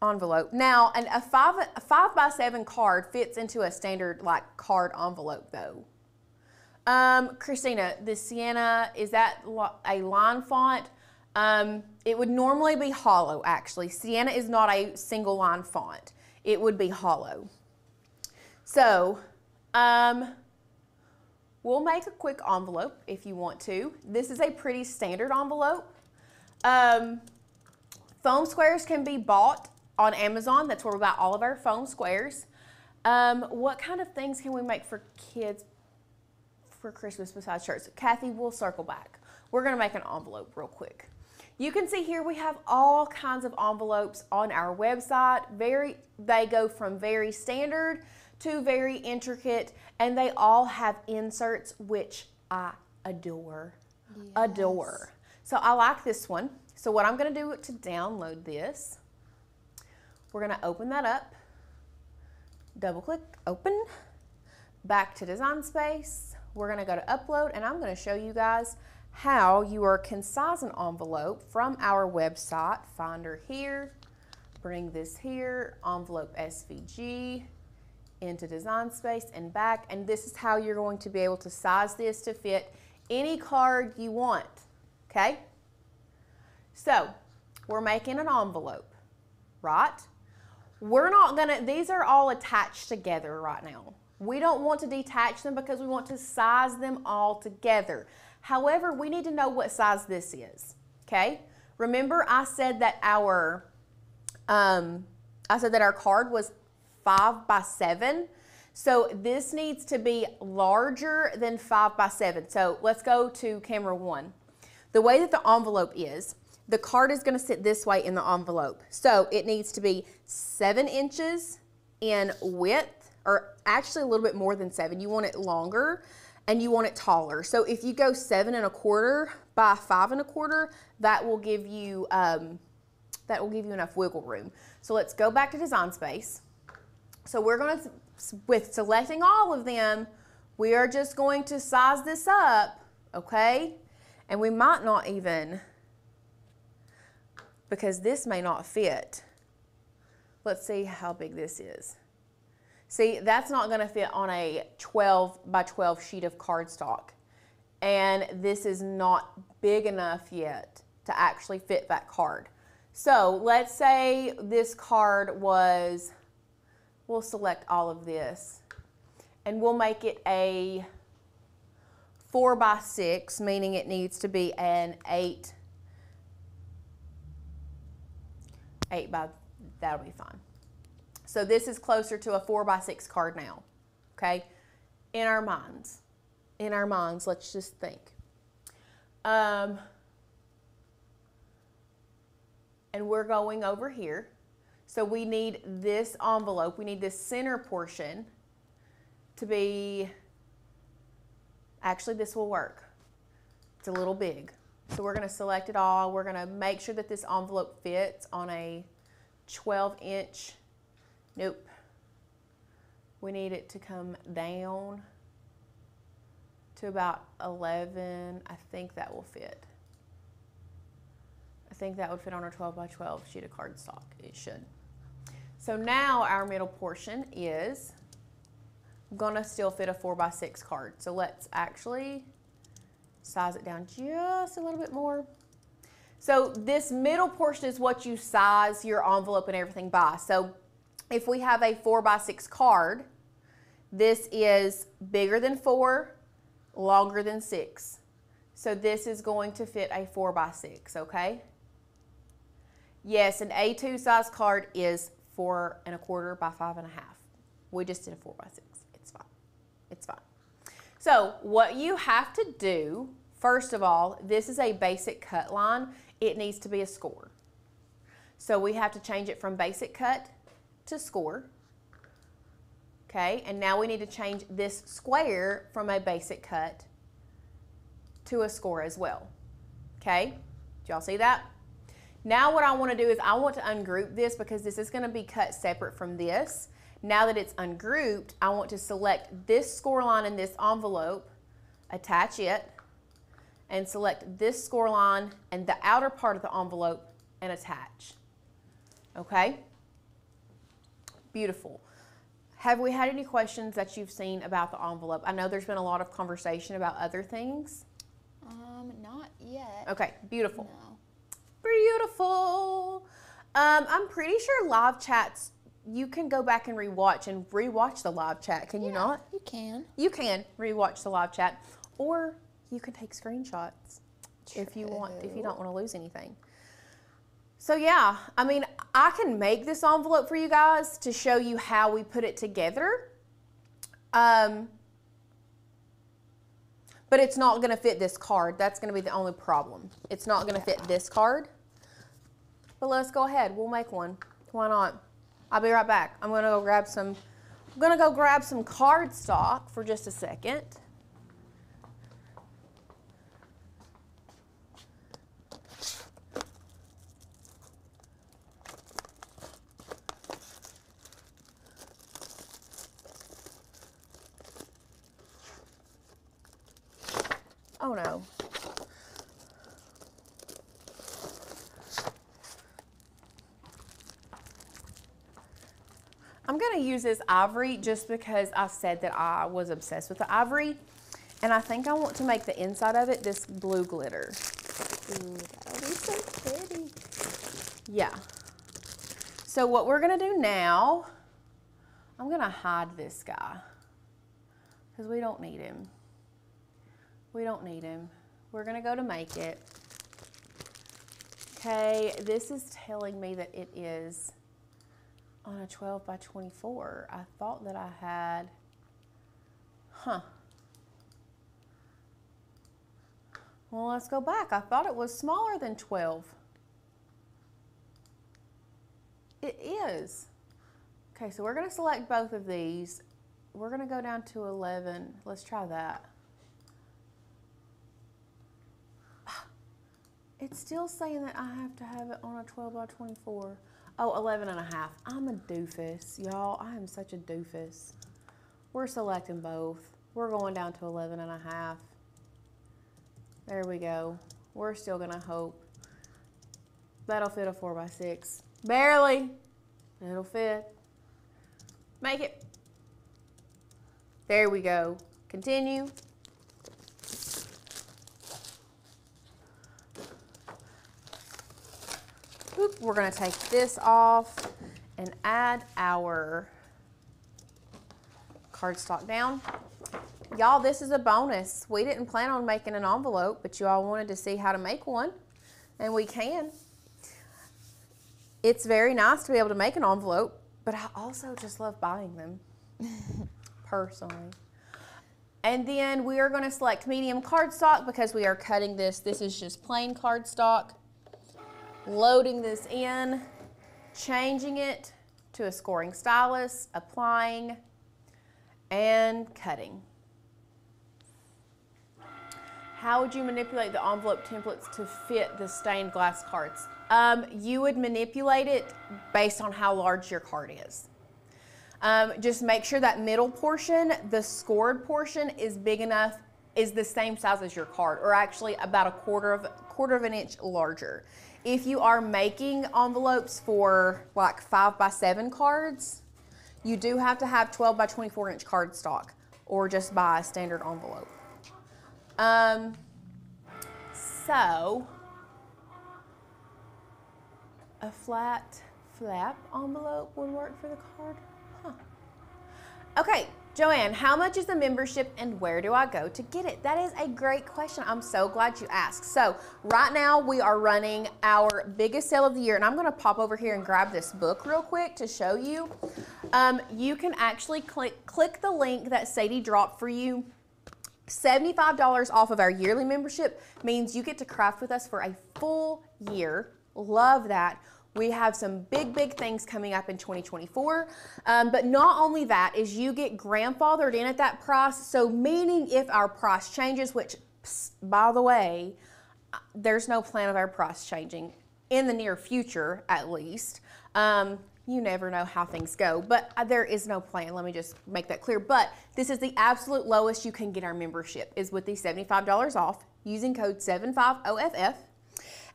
envelope. Now, an, a five a five by seven card fits into a standard like card envelope though. Um, Christina, the Sienna is that a line font? Um, it would normally be hollow. Actually, Sienna is not a single line font. It would be hollow. So, um, we'll make a quick envelope if you want to. This is a pretty standard envelope. Um, foam squares can be bought on Amazon. That's where we buy all of our foam squares. Um, what kind of things can we make for kids for Christmas besides shirts? Kathy, we'll circle back. We're gonna make an envelope real quick. You can see here we have all kinds of envelopes on our website. Very, they go from very standard to very intricate, and they all have inserts which I adore. Adore. So I like this one. So what I'm gonna do to download this, we're gonna open that up, double click, open. back to Design Space. We're gonna go to Upload and I'm gonna show you guys how you are can size an envelope from our website. Finder here, bring this here, envelope SVG, into Design Space and back. And this is how you're going to be able to size this to fit any card you want, okay? So we're making an envelope, right? We're not gonna, these are all attached together right now. We don't want to detach them because we want to size them all together. However, we need to know what size this is, okay? Remember I said that our, um, I said that our card was five by seven. So this needs to be larger than five by seven. So let's go to camera one. The way that the envelope is, the card is gonna sit this way in the envelope. So it needs to be seven inches in width, or actually a little bit more than seven. You want it longer and you want it taller. So if you go seven and a quarter by five and a quarter, that will give you, um, that will give you enough wiggle room. So let's go back to design space. So we're going to, with selecting all of them, we are just going to size this up, okay? And we might not even, because this may not fit. Let's see how big this is. See, that's not gonna fit on a 12 by 12 sheet of cardstock. And this is not big enough yet to actually fit that card. So let's say this card was we'll select all of this and we'll make it a four by six, meaning it needs to be an eight, eight by, that'll be fine. So this is closer to a four by six card now, okay? In our minds, in our minds, let's just think. Um, and we're going over here so we need this envelope, we need this center portion to be, actually this will work. It's a little big. So we're gonna select it all. We're gonna make sure that this envelope fits on a 12 inch, nope. We need it to come down to about 11. I think that will fit. I think that would fit on our 12 by 12 sheet of cardstock. It should. So now our middle portion is gonna still fit a four by six card. So let's actually size it down just a little bit more. So this middle portion is what you size your envelope and everything by. So if we have a four by six card, this is bigger than four, longer than six. So this is going to fit a four by six, okay? Yes, an A2 size card is four and a quarter by five and a half. We just did a four by six. It's fine. It's fine. So what you have to do, first of all, this is a basic cut line. It needs to be a score. So we have to change it from basic cut to score. Okay, and now we need to change this square from a basic cut to a score as well. Okay, do y'all see that? Now what I want to do is I want to ungroup this because this is going to be cut separate from this. Now that it's ungrouped, I want to select this score line in this envelope, attach it, and select this score line and the outer part of the envelope and attach. Okay? Beautiful. Have we had any questions that you've seen about the envelope? I know there's been a lot of conversation about other things.
Um, not yet.
Okay, beautiful.
No.
Beautiful. Um, I'm pretty sure live chats, you can go back and rewatch and rewatch the live chat, can you not?
You can.
You can rewatch the live chat, or you can take screenshots if you want, if you don't want to lose anything. So yeah, I mean, I can make this envelope for you guys to show you how we put it together. Um, but it's not going to fit this card. That's going to be the only problem. It's not going to fit this card. But let's go ahead. We'll make one. Why not? I'll be right back. I'm going to go grab some I'm going to go grab some cardstock for just a second. Oh no. I'm gonna use this ivory just because I said that I was obsessed with the ivory. And I think I want to make the inside of it this blue glitter.
Ooh, that'll be so pretty.
Yeah. So what we're gonna do now, I'm gonna hide this guy because we don't need him. We don't need him. We're gonna go to make it. Okay, this is telling me that it is on a 12 by 24. I thought that I had, huh. Well, let's go back. I thought it was smaller than 12. It is. Okay, so we're gonna select both of these. We're gonna go down to 11. Let's try that. It's still saying that I have to have it on a 12 by 24. Oh, 11 and a half. I'm a doofus. Y'all, I am such a doofus. We're selecting both. We're going down to 11 and a half. There we go. We're still gonna hope. That'll fit a four by six. Barely. It'll fit. Make it. There we go. Continue. Oop, we're gonna take this off and add our cardstock down. Y'all, this is a bonus. We didn't plan on making an envelope, but you all wanted to see how to make one, and we can. It's very nice to be able to make an envelope, but I also just love buying them, personally. And then we are gonna select medium cardstock because we are cutting this. This is just plain cardstock. Loading this in, changing it to a scoring stylus, applying, and cutting. How would you manipulate the envelope templates to fit the stained glass cards? Um, you would manipulate it based on how large your card is. Um, just make sure that middle portion, the scored portion, is big enough, is the same size as your card, or actually about a quarter of quarter of an inch larger. If you are making envelopes for like five by seven cards, you do have to have 12 by 24 inch cardstock, or just buy a standard envelope. Um, so, a flat flap envelope would work for the card. Huh. Okay, Joanne, how much is the membership and where do I go to get it? That is a great question. I'm so glad you asked. So, right now we are running our biggest sale of the year, and I'm going to pop over here and grab this book real quick to show you. Um, you can actually click, click the link that Sadie dropped for you. $75 off of our yearly membership means you get to craft with us for a full year. Love that. We have some big, big things coming up in 2024. Um, but not only that is you get grandfathered in at that price. So meaning if our price changes, which psst, by the way, there's no plan of our price changing in the near future, at least. Um, you never know how things go, but uh, there is no plan. Let me just make that clear. But this is the absolute lowest you can get our membership is with the $75 off using code 75OFF.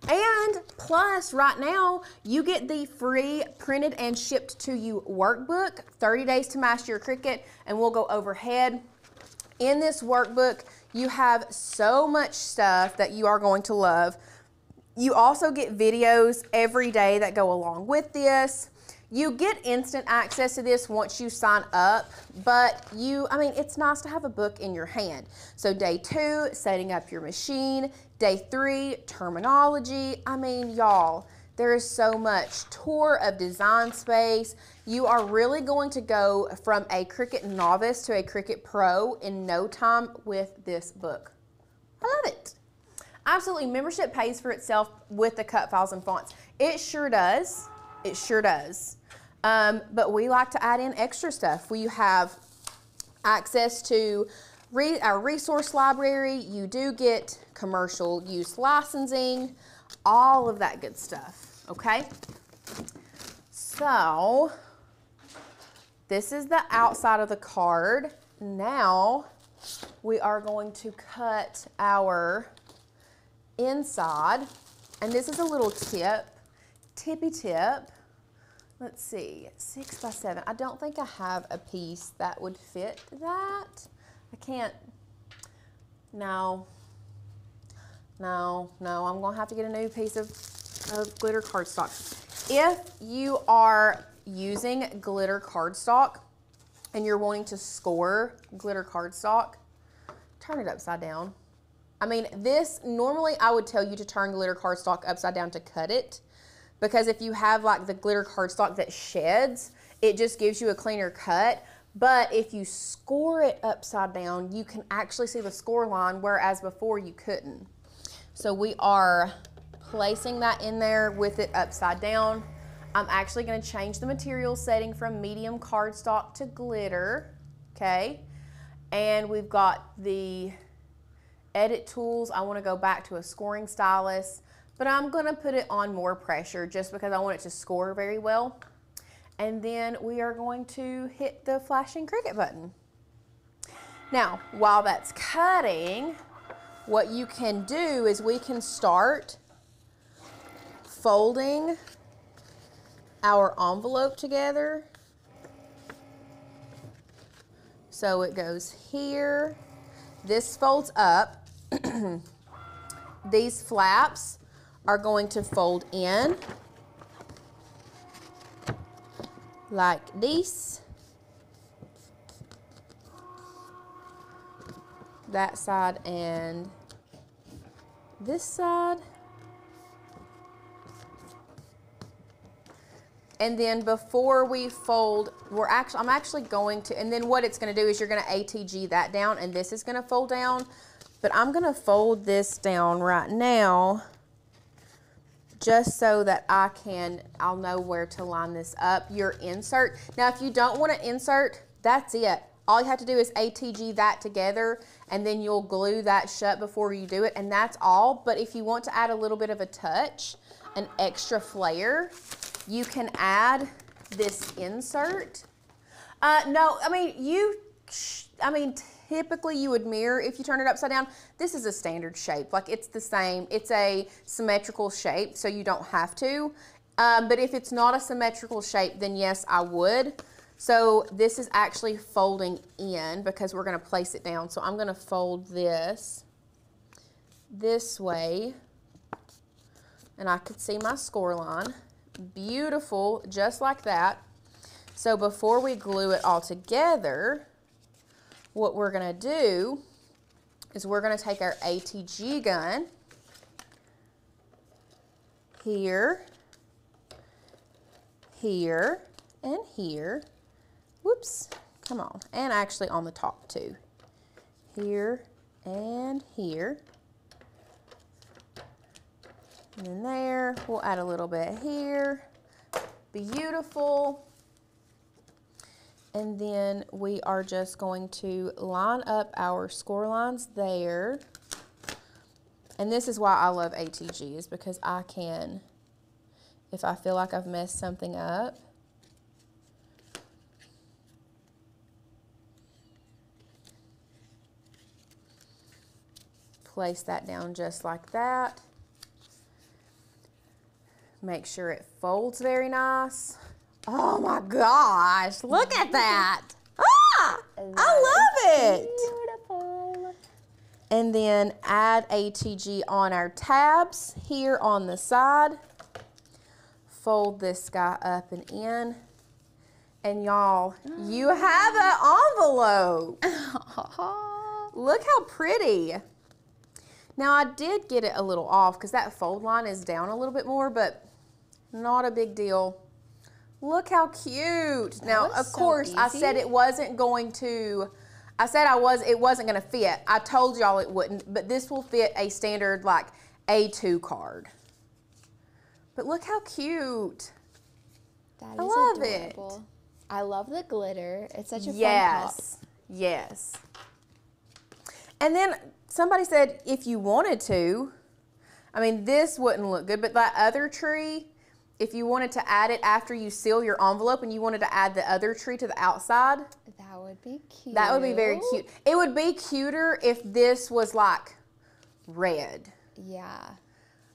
And plus, right now, you get the free printed and shipped to you workbook, 30 Days to Master Your Cricut, and we'll go overhead. In this workbook, you have so much stuff that you are going to love. You also get videos every day that go along with this. You get instant access to this once you sign up, but you, I mean, it's nice to have a book in your hand. So day two, setting up your machine. Day three, terminology. I mean, y'all, there is so much. Tour of design space. You are really going to go from a Cricut novice to a Cricut pro in no time with this book. I love it. Absolutely, membership pays for itself with the cut files and fonts. It sure does. It sure does. Um, but we like to add in extra stuff. We have access to re our resource library. You do get commercial use licensing, all of that good stuff, okay? So, this is the outside of the card. Now, we are going to cut our inside. And this is a little tip, tippy tip. Let's see, six by seven. I don't think I have a piece that would fit that. I can't, no, no, no, I'm gonna have to get a new piece of, of glitter cardstock. If you are using glitter cardstock and you're wanting to score glitter cardstock, turn it upside down. I mean, this, normally I would tell you to turn glitter cardstock upside down to cut it because if you have like the glitter cardstock that sheds, it just gives you a cleaner cut. But if you score it upside down, you can actually see the score line, whereas before you couldn't. So we are placing that in there with it upside down. I'm actually gonna change the material setting from medium cardstock to glitter, okay? And we've got the edit tools. I wanna go back to a scoring stylus, but I'm gonna put it on more pressure just because I want it to score very well. And then we are going to hit the flashing Cricut button. Now, while that's cutting, what you can do is we can start folding our envelope together. So it goes here. This folds up. These flaps are going to fold in like this. that side and this side. And then before we fold, we're actually, I'm actually going to, and then what it's gonna do is you're gonna ATG that down and this is gonna fold down. But I'm gonna fold this down right now just so that I can, I'll know where to line this up. Your insert. Now, if you don't wanna insert, that's it. All you have to do is ATG that together and then you'll glue that shut before you do it and that's all. But if you want to add a little bit of a touch, an extra flair, you can add this insert. Uh, no, I mean, you, I mean, typically you would mirror if you turn it upside down. This is a standard shape, like it's the same. It's a symmetrical shape, so you don't have to. Um, but if it's not a symmetrical shape, then yes, I would. So this is actually folding in because we're going to place it down. So I'm going to fold this this way and I could see my score line. Beautiful, just like that. So before we glue it all together, what we're going to do is we're going to take our ATG gun here, here, and here Whoops, come on. And actually on the top too. Here and here. And then there, we'll add a little bit here. Beautiful. And then we are just going to line up our score lines there. And this is why I love ATG is because I can, if I feel like I've messed something up, place that down just like that. Make sure it folds very nice. Oh my gosh, look at that. Ah, I love it.
Beautiful.
And then add ATG on our tabs here on the side. Fold this guy up and in. And y'all, you have an envelope. Look how pretty. Now I did get it a little off because that fold line is down a little bit more, but not a big deal. Look how cute.
That
now, of
so
course, I said it wasn't going to, I said I was, it wasn't going to fit. I told y'all it wouldn't, but this will fit a standard like A2 card. But look how cute.
That is
I love it.
I love the glitter. It's such a fun pop.
Yes, yes. And then somebody said if you wanted to, I mean, this wouldn't look good, but that other tree, if you wanted to add it after you seal your envelope and you wanted to add the other tree to the outside,
That would be cute.
that would be very cute. It would be cuter if this was like red.
Yeah.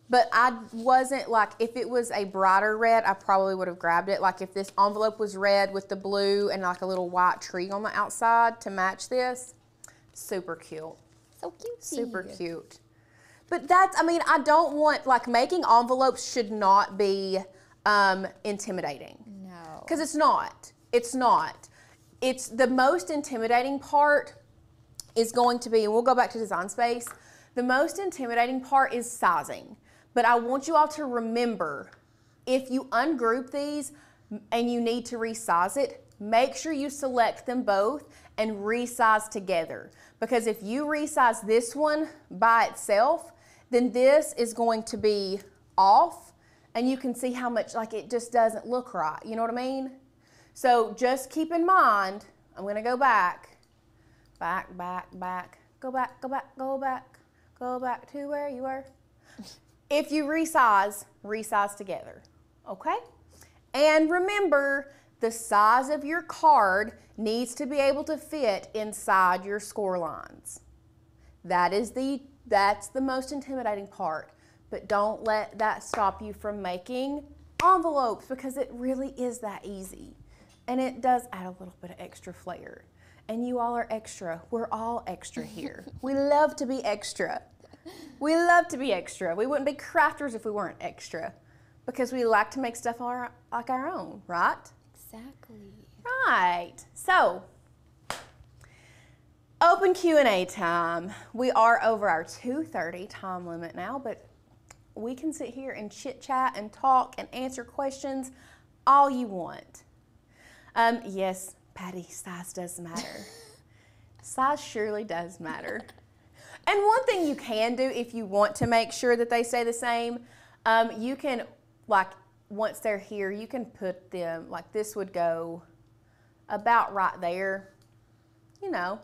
But I wasn't like, if it was a brighter red, I probably would have grabbed it. Like if this envelope was red with the blue and like a little white tree on the outside to match this, super cute.
So cute.
Super cute. But that's, I mean, I don't want, like, making envelopes should not be um, intimidating.
No.
Because it's not. It's not. It's the most intimidating part is going to be, and we'll go back to design space. The most intimidating part is sizing. But I want you all to remember if you ungroup these and you need to resize it, make sure you select them both and resize together. Because if you resize this one by itself, then this is going to be off and you can see how much like it just doesn't look right. You know what I mean? So just keep in mind, I'm gonna go back, back, back, back, go back, go back, go back, go back to where you were. If you resize, resize together, okay? And remember, the size of your card needs to be able to fit inside your score lines. That is the that's the most intimidating part. But don't let that stop you from making envelopes because it really is that easy. And it does add a little bit of extra flair. And you all are extra. We're all extra here. we love to be extra. We love to be extra. We wouldn't be crafters if we weren't extra because we like to make stuff our, like our own, right?
Exactly.
Right. So, open Q&A time. We are over our 2:30 time limit now, but we can sit here and chit chat and talk and answer questions all you want. Um, yes, Patty, size does matter. size surely does matter. And one thing you can do if you want to make sure that they stay the same, um, you can, like, once they're here, you can put them, like, this would go about right there. You know,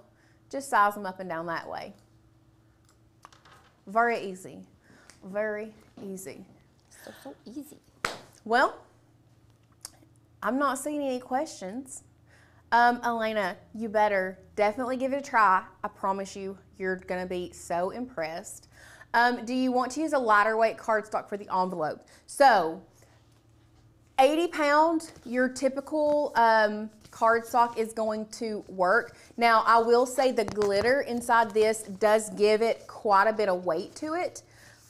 just size them up and down that way. Very easy. Very easy.
So, so easy.
Well, I'm not seeing any questions. Um, Elena, you better definitely give it a try. I promise you, you're going to be so impressed. Um, do you want to use a lighter weight cardstock for the envelope? So, 80 pound, your typical um, cardstock is going to work. Now, I will say the glitter inside this does give it quite a bit of weight to it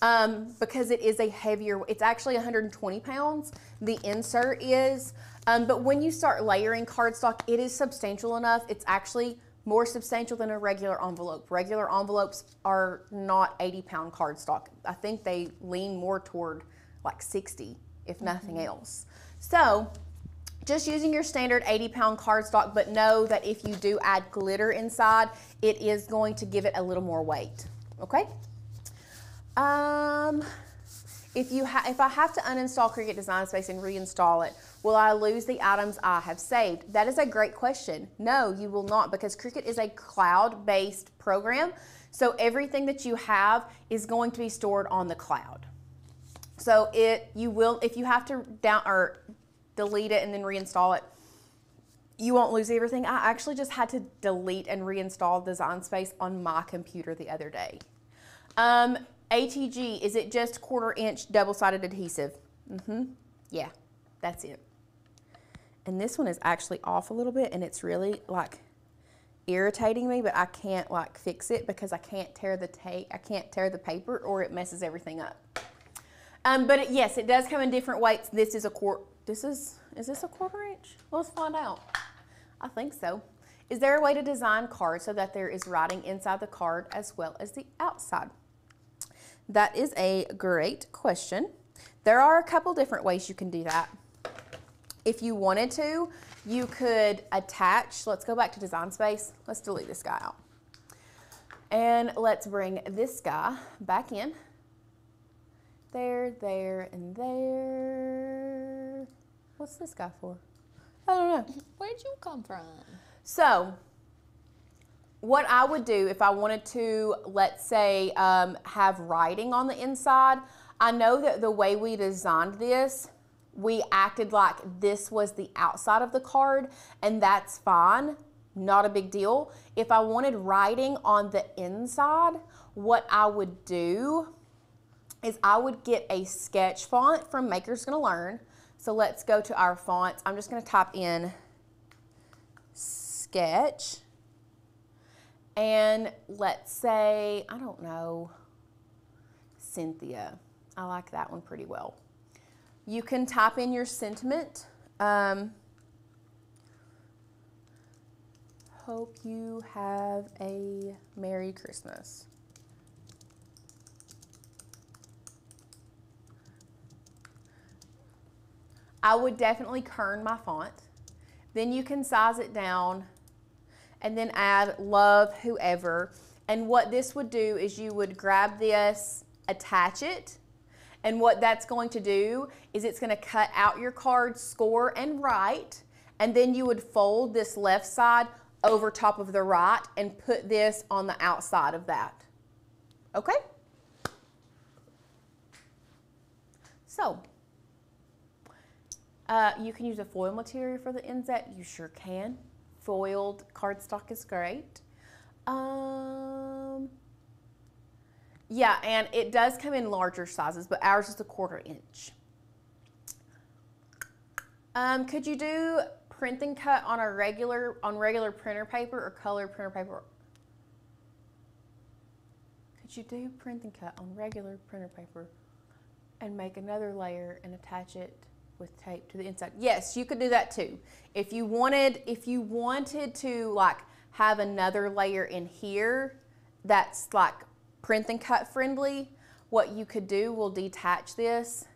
um, because it is a heavier, it's actually 120 pounds. The insert is, um, but when you start layering cardstock, it is substantial enough. It's actually more substantial than a regular envelope. Regular envelopes are not 80 pound cardstock. I think they lean more toward like 60, if nothing else. So, just using your standard 80 pound cardstock, but know that if you do add glitter inside, it is going to give it a little more weight. Okay? Um, if you if I have to uninstall Cricut Design Space and reinstall it, will I lose the items I have saved? That is a great question. No, you will not because Cricut is a cloud-based program. So everything that you have is going to be stored on the cloud. So it you will if you have to down or delete it and then reinstall it, you won't lose everything. I actually just had to delete and reinstall Design Space on my computer the other day. Um, ATG, is it just quarter inch double-sided adhesive? Mm-hmm. Yeah, that's it. And this one is actually off a little bit and it's really like irritating me, but I can't like fix it because I can't tear the tape, I can't tear the paper or it messes everything up. Um, but it, yes, it does come in different weights. This is a quarter, this is, is this a quarter inch? Let's find out. I think so. Is there a way to design cards so that there is writing inside the card as well as the outside? That is a great question. There are a couple different ways you can do that. If you wanted to, you could attach, let's go back to design space. Let's delete this guy out. And let's bring this guy back in. There, there, and there. What's this guy for? I don't know.
Where'd you come from?
So, what I would do if I wanted to, let's say, um, have writing on the inside, I know that the way we designed this, we acted like this was the outside of the card, and that's fine, not a big deal. If I wanted writing on the inside, what I would do is I would get a sketch font from Maker's Gonna Learn. So let's go to our fonts. I'm just gonna type in sketch. And let's say, I don't know, Cynthia. I like that one pretty well. You can type in your sentiment. Um, hope you have a Merry Christmas. I would definitely kern my font. Then you can size it down and then add love whoever. And what this would do is you would grab this, attach it, and what that's going to do is it's going to cut out your card score and right, and then you would fold this left side over top of the right and put this on the outside of that. Okay? So, uh, you can use a foil material for the inset. You sure can. Foiled cardstock is great. Um, yeah, and it does come in larger sizes, but ours is a quarter inch. Um, could you do print and cut on a regular on regular printer paper or color printer paper? Could you do print and cut on regular printer paper and make another layer and attach it with tape to the inside. Yes, you could do that too. If you wanted, if you wanted to like have another layer in here that's like print and cut friendly, what you could do, we'll detach this,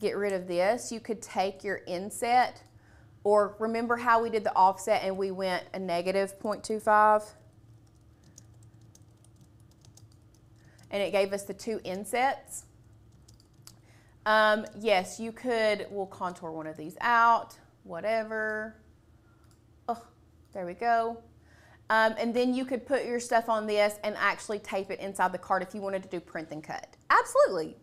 get rid of this. You could take your inset or remember how we did the offset and we went a negative 0.25? And it gave us the two insets. Um, yes, you could, we'll contour one of these out, whatever. Oh, there we go. Um, and then you could put your stuff on this and actually tape it inside the card if you wanted to do print and cut. Absolutely.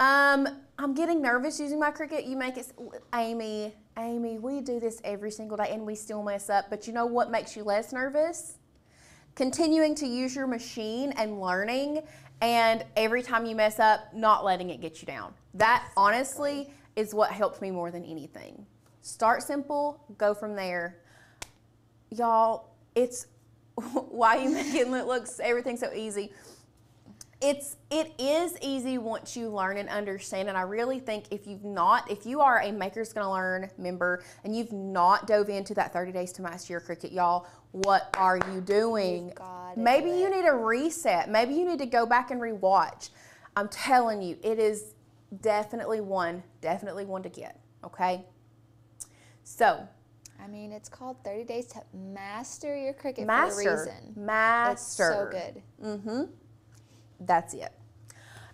Um, I'm getting nervous using my Cricut. You make it, Amy, Amy, we do this every single day and we still mess up. But you know what makes you less nervous? Continuing to use your machine and learning and every time you mess up, not letting it get you down. That honestly is what helped me more than anything. Start simple, go from there. Y'all, it's why you make it look everything so easy. It's it is easy once you learn and understand, and I really think if you've not, if you are a Maker's Gonna Learn member and you've not dove into that 30 days to master your Cricut, y'all, what are you doing? Maybe you need a reset. Maybe you need to go back and rewatch. I'm telling you, it is definitely one, definitely one to get. Okay. So.
I mean, it's called 30 Days to Master Your Cricut
master,
for a reason.
Master.
It's so good.
Mm-hmm. That's it.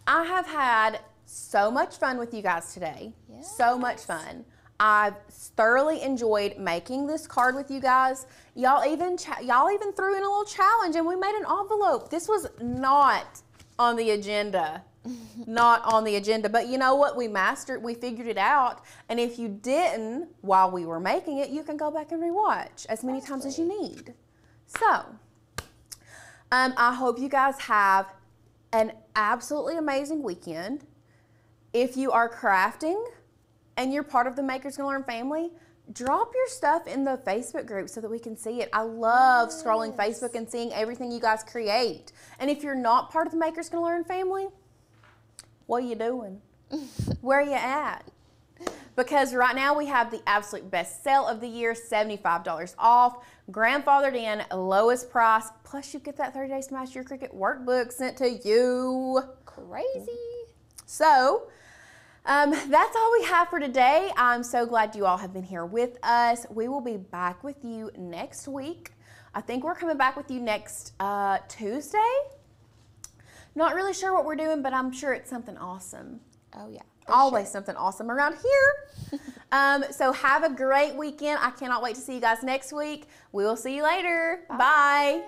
I have had so much fun with you guys today. Yes. So much fun. I've thoroughly enjoyed making this card with you guys. Y'all even y'all even threw in a little challenge and we made an envelope. This was not on the agenda. not on the agenda, but you know what? We mastered, we figured it out. And if you didn't while we were making it, you can go back and rewatch as many times as you need. So, um, I hope you guys have an absolutely amazing weekend. If you are crafting, and you're part of the Makers Gonna Learn family, drop your stuff in the Facebook group so that we can see it. I love yes. scrolling Facebook and seeing everything you guys create. And if you're not part of the Makers Gonna Learn family, what are you doing? Where are you at? Because right now we have the absolute best sale of the year, $75 off, grandfathered in, lowest price, plus you get that 30 Days to Master Your Cricut workbook sent to you.
Crazy.
So, um, that's all we have for today. I'm so glad you all have been here with us. We will be back with you next week. I think we're coming back with you next uh, Tuesday. Not really sure what we're doing, but I'm sure it's something awesome.
Oh, yeah.
Always sure. something awesome around here. um, so have a great weekend. I cannot wait to see you guys next week. We will see you later. Bye. Bye.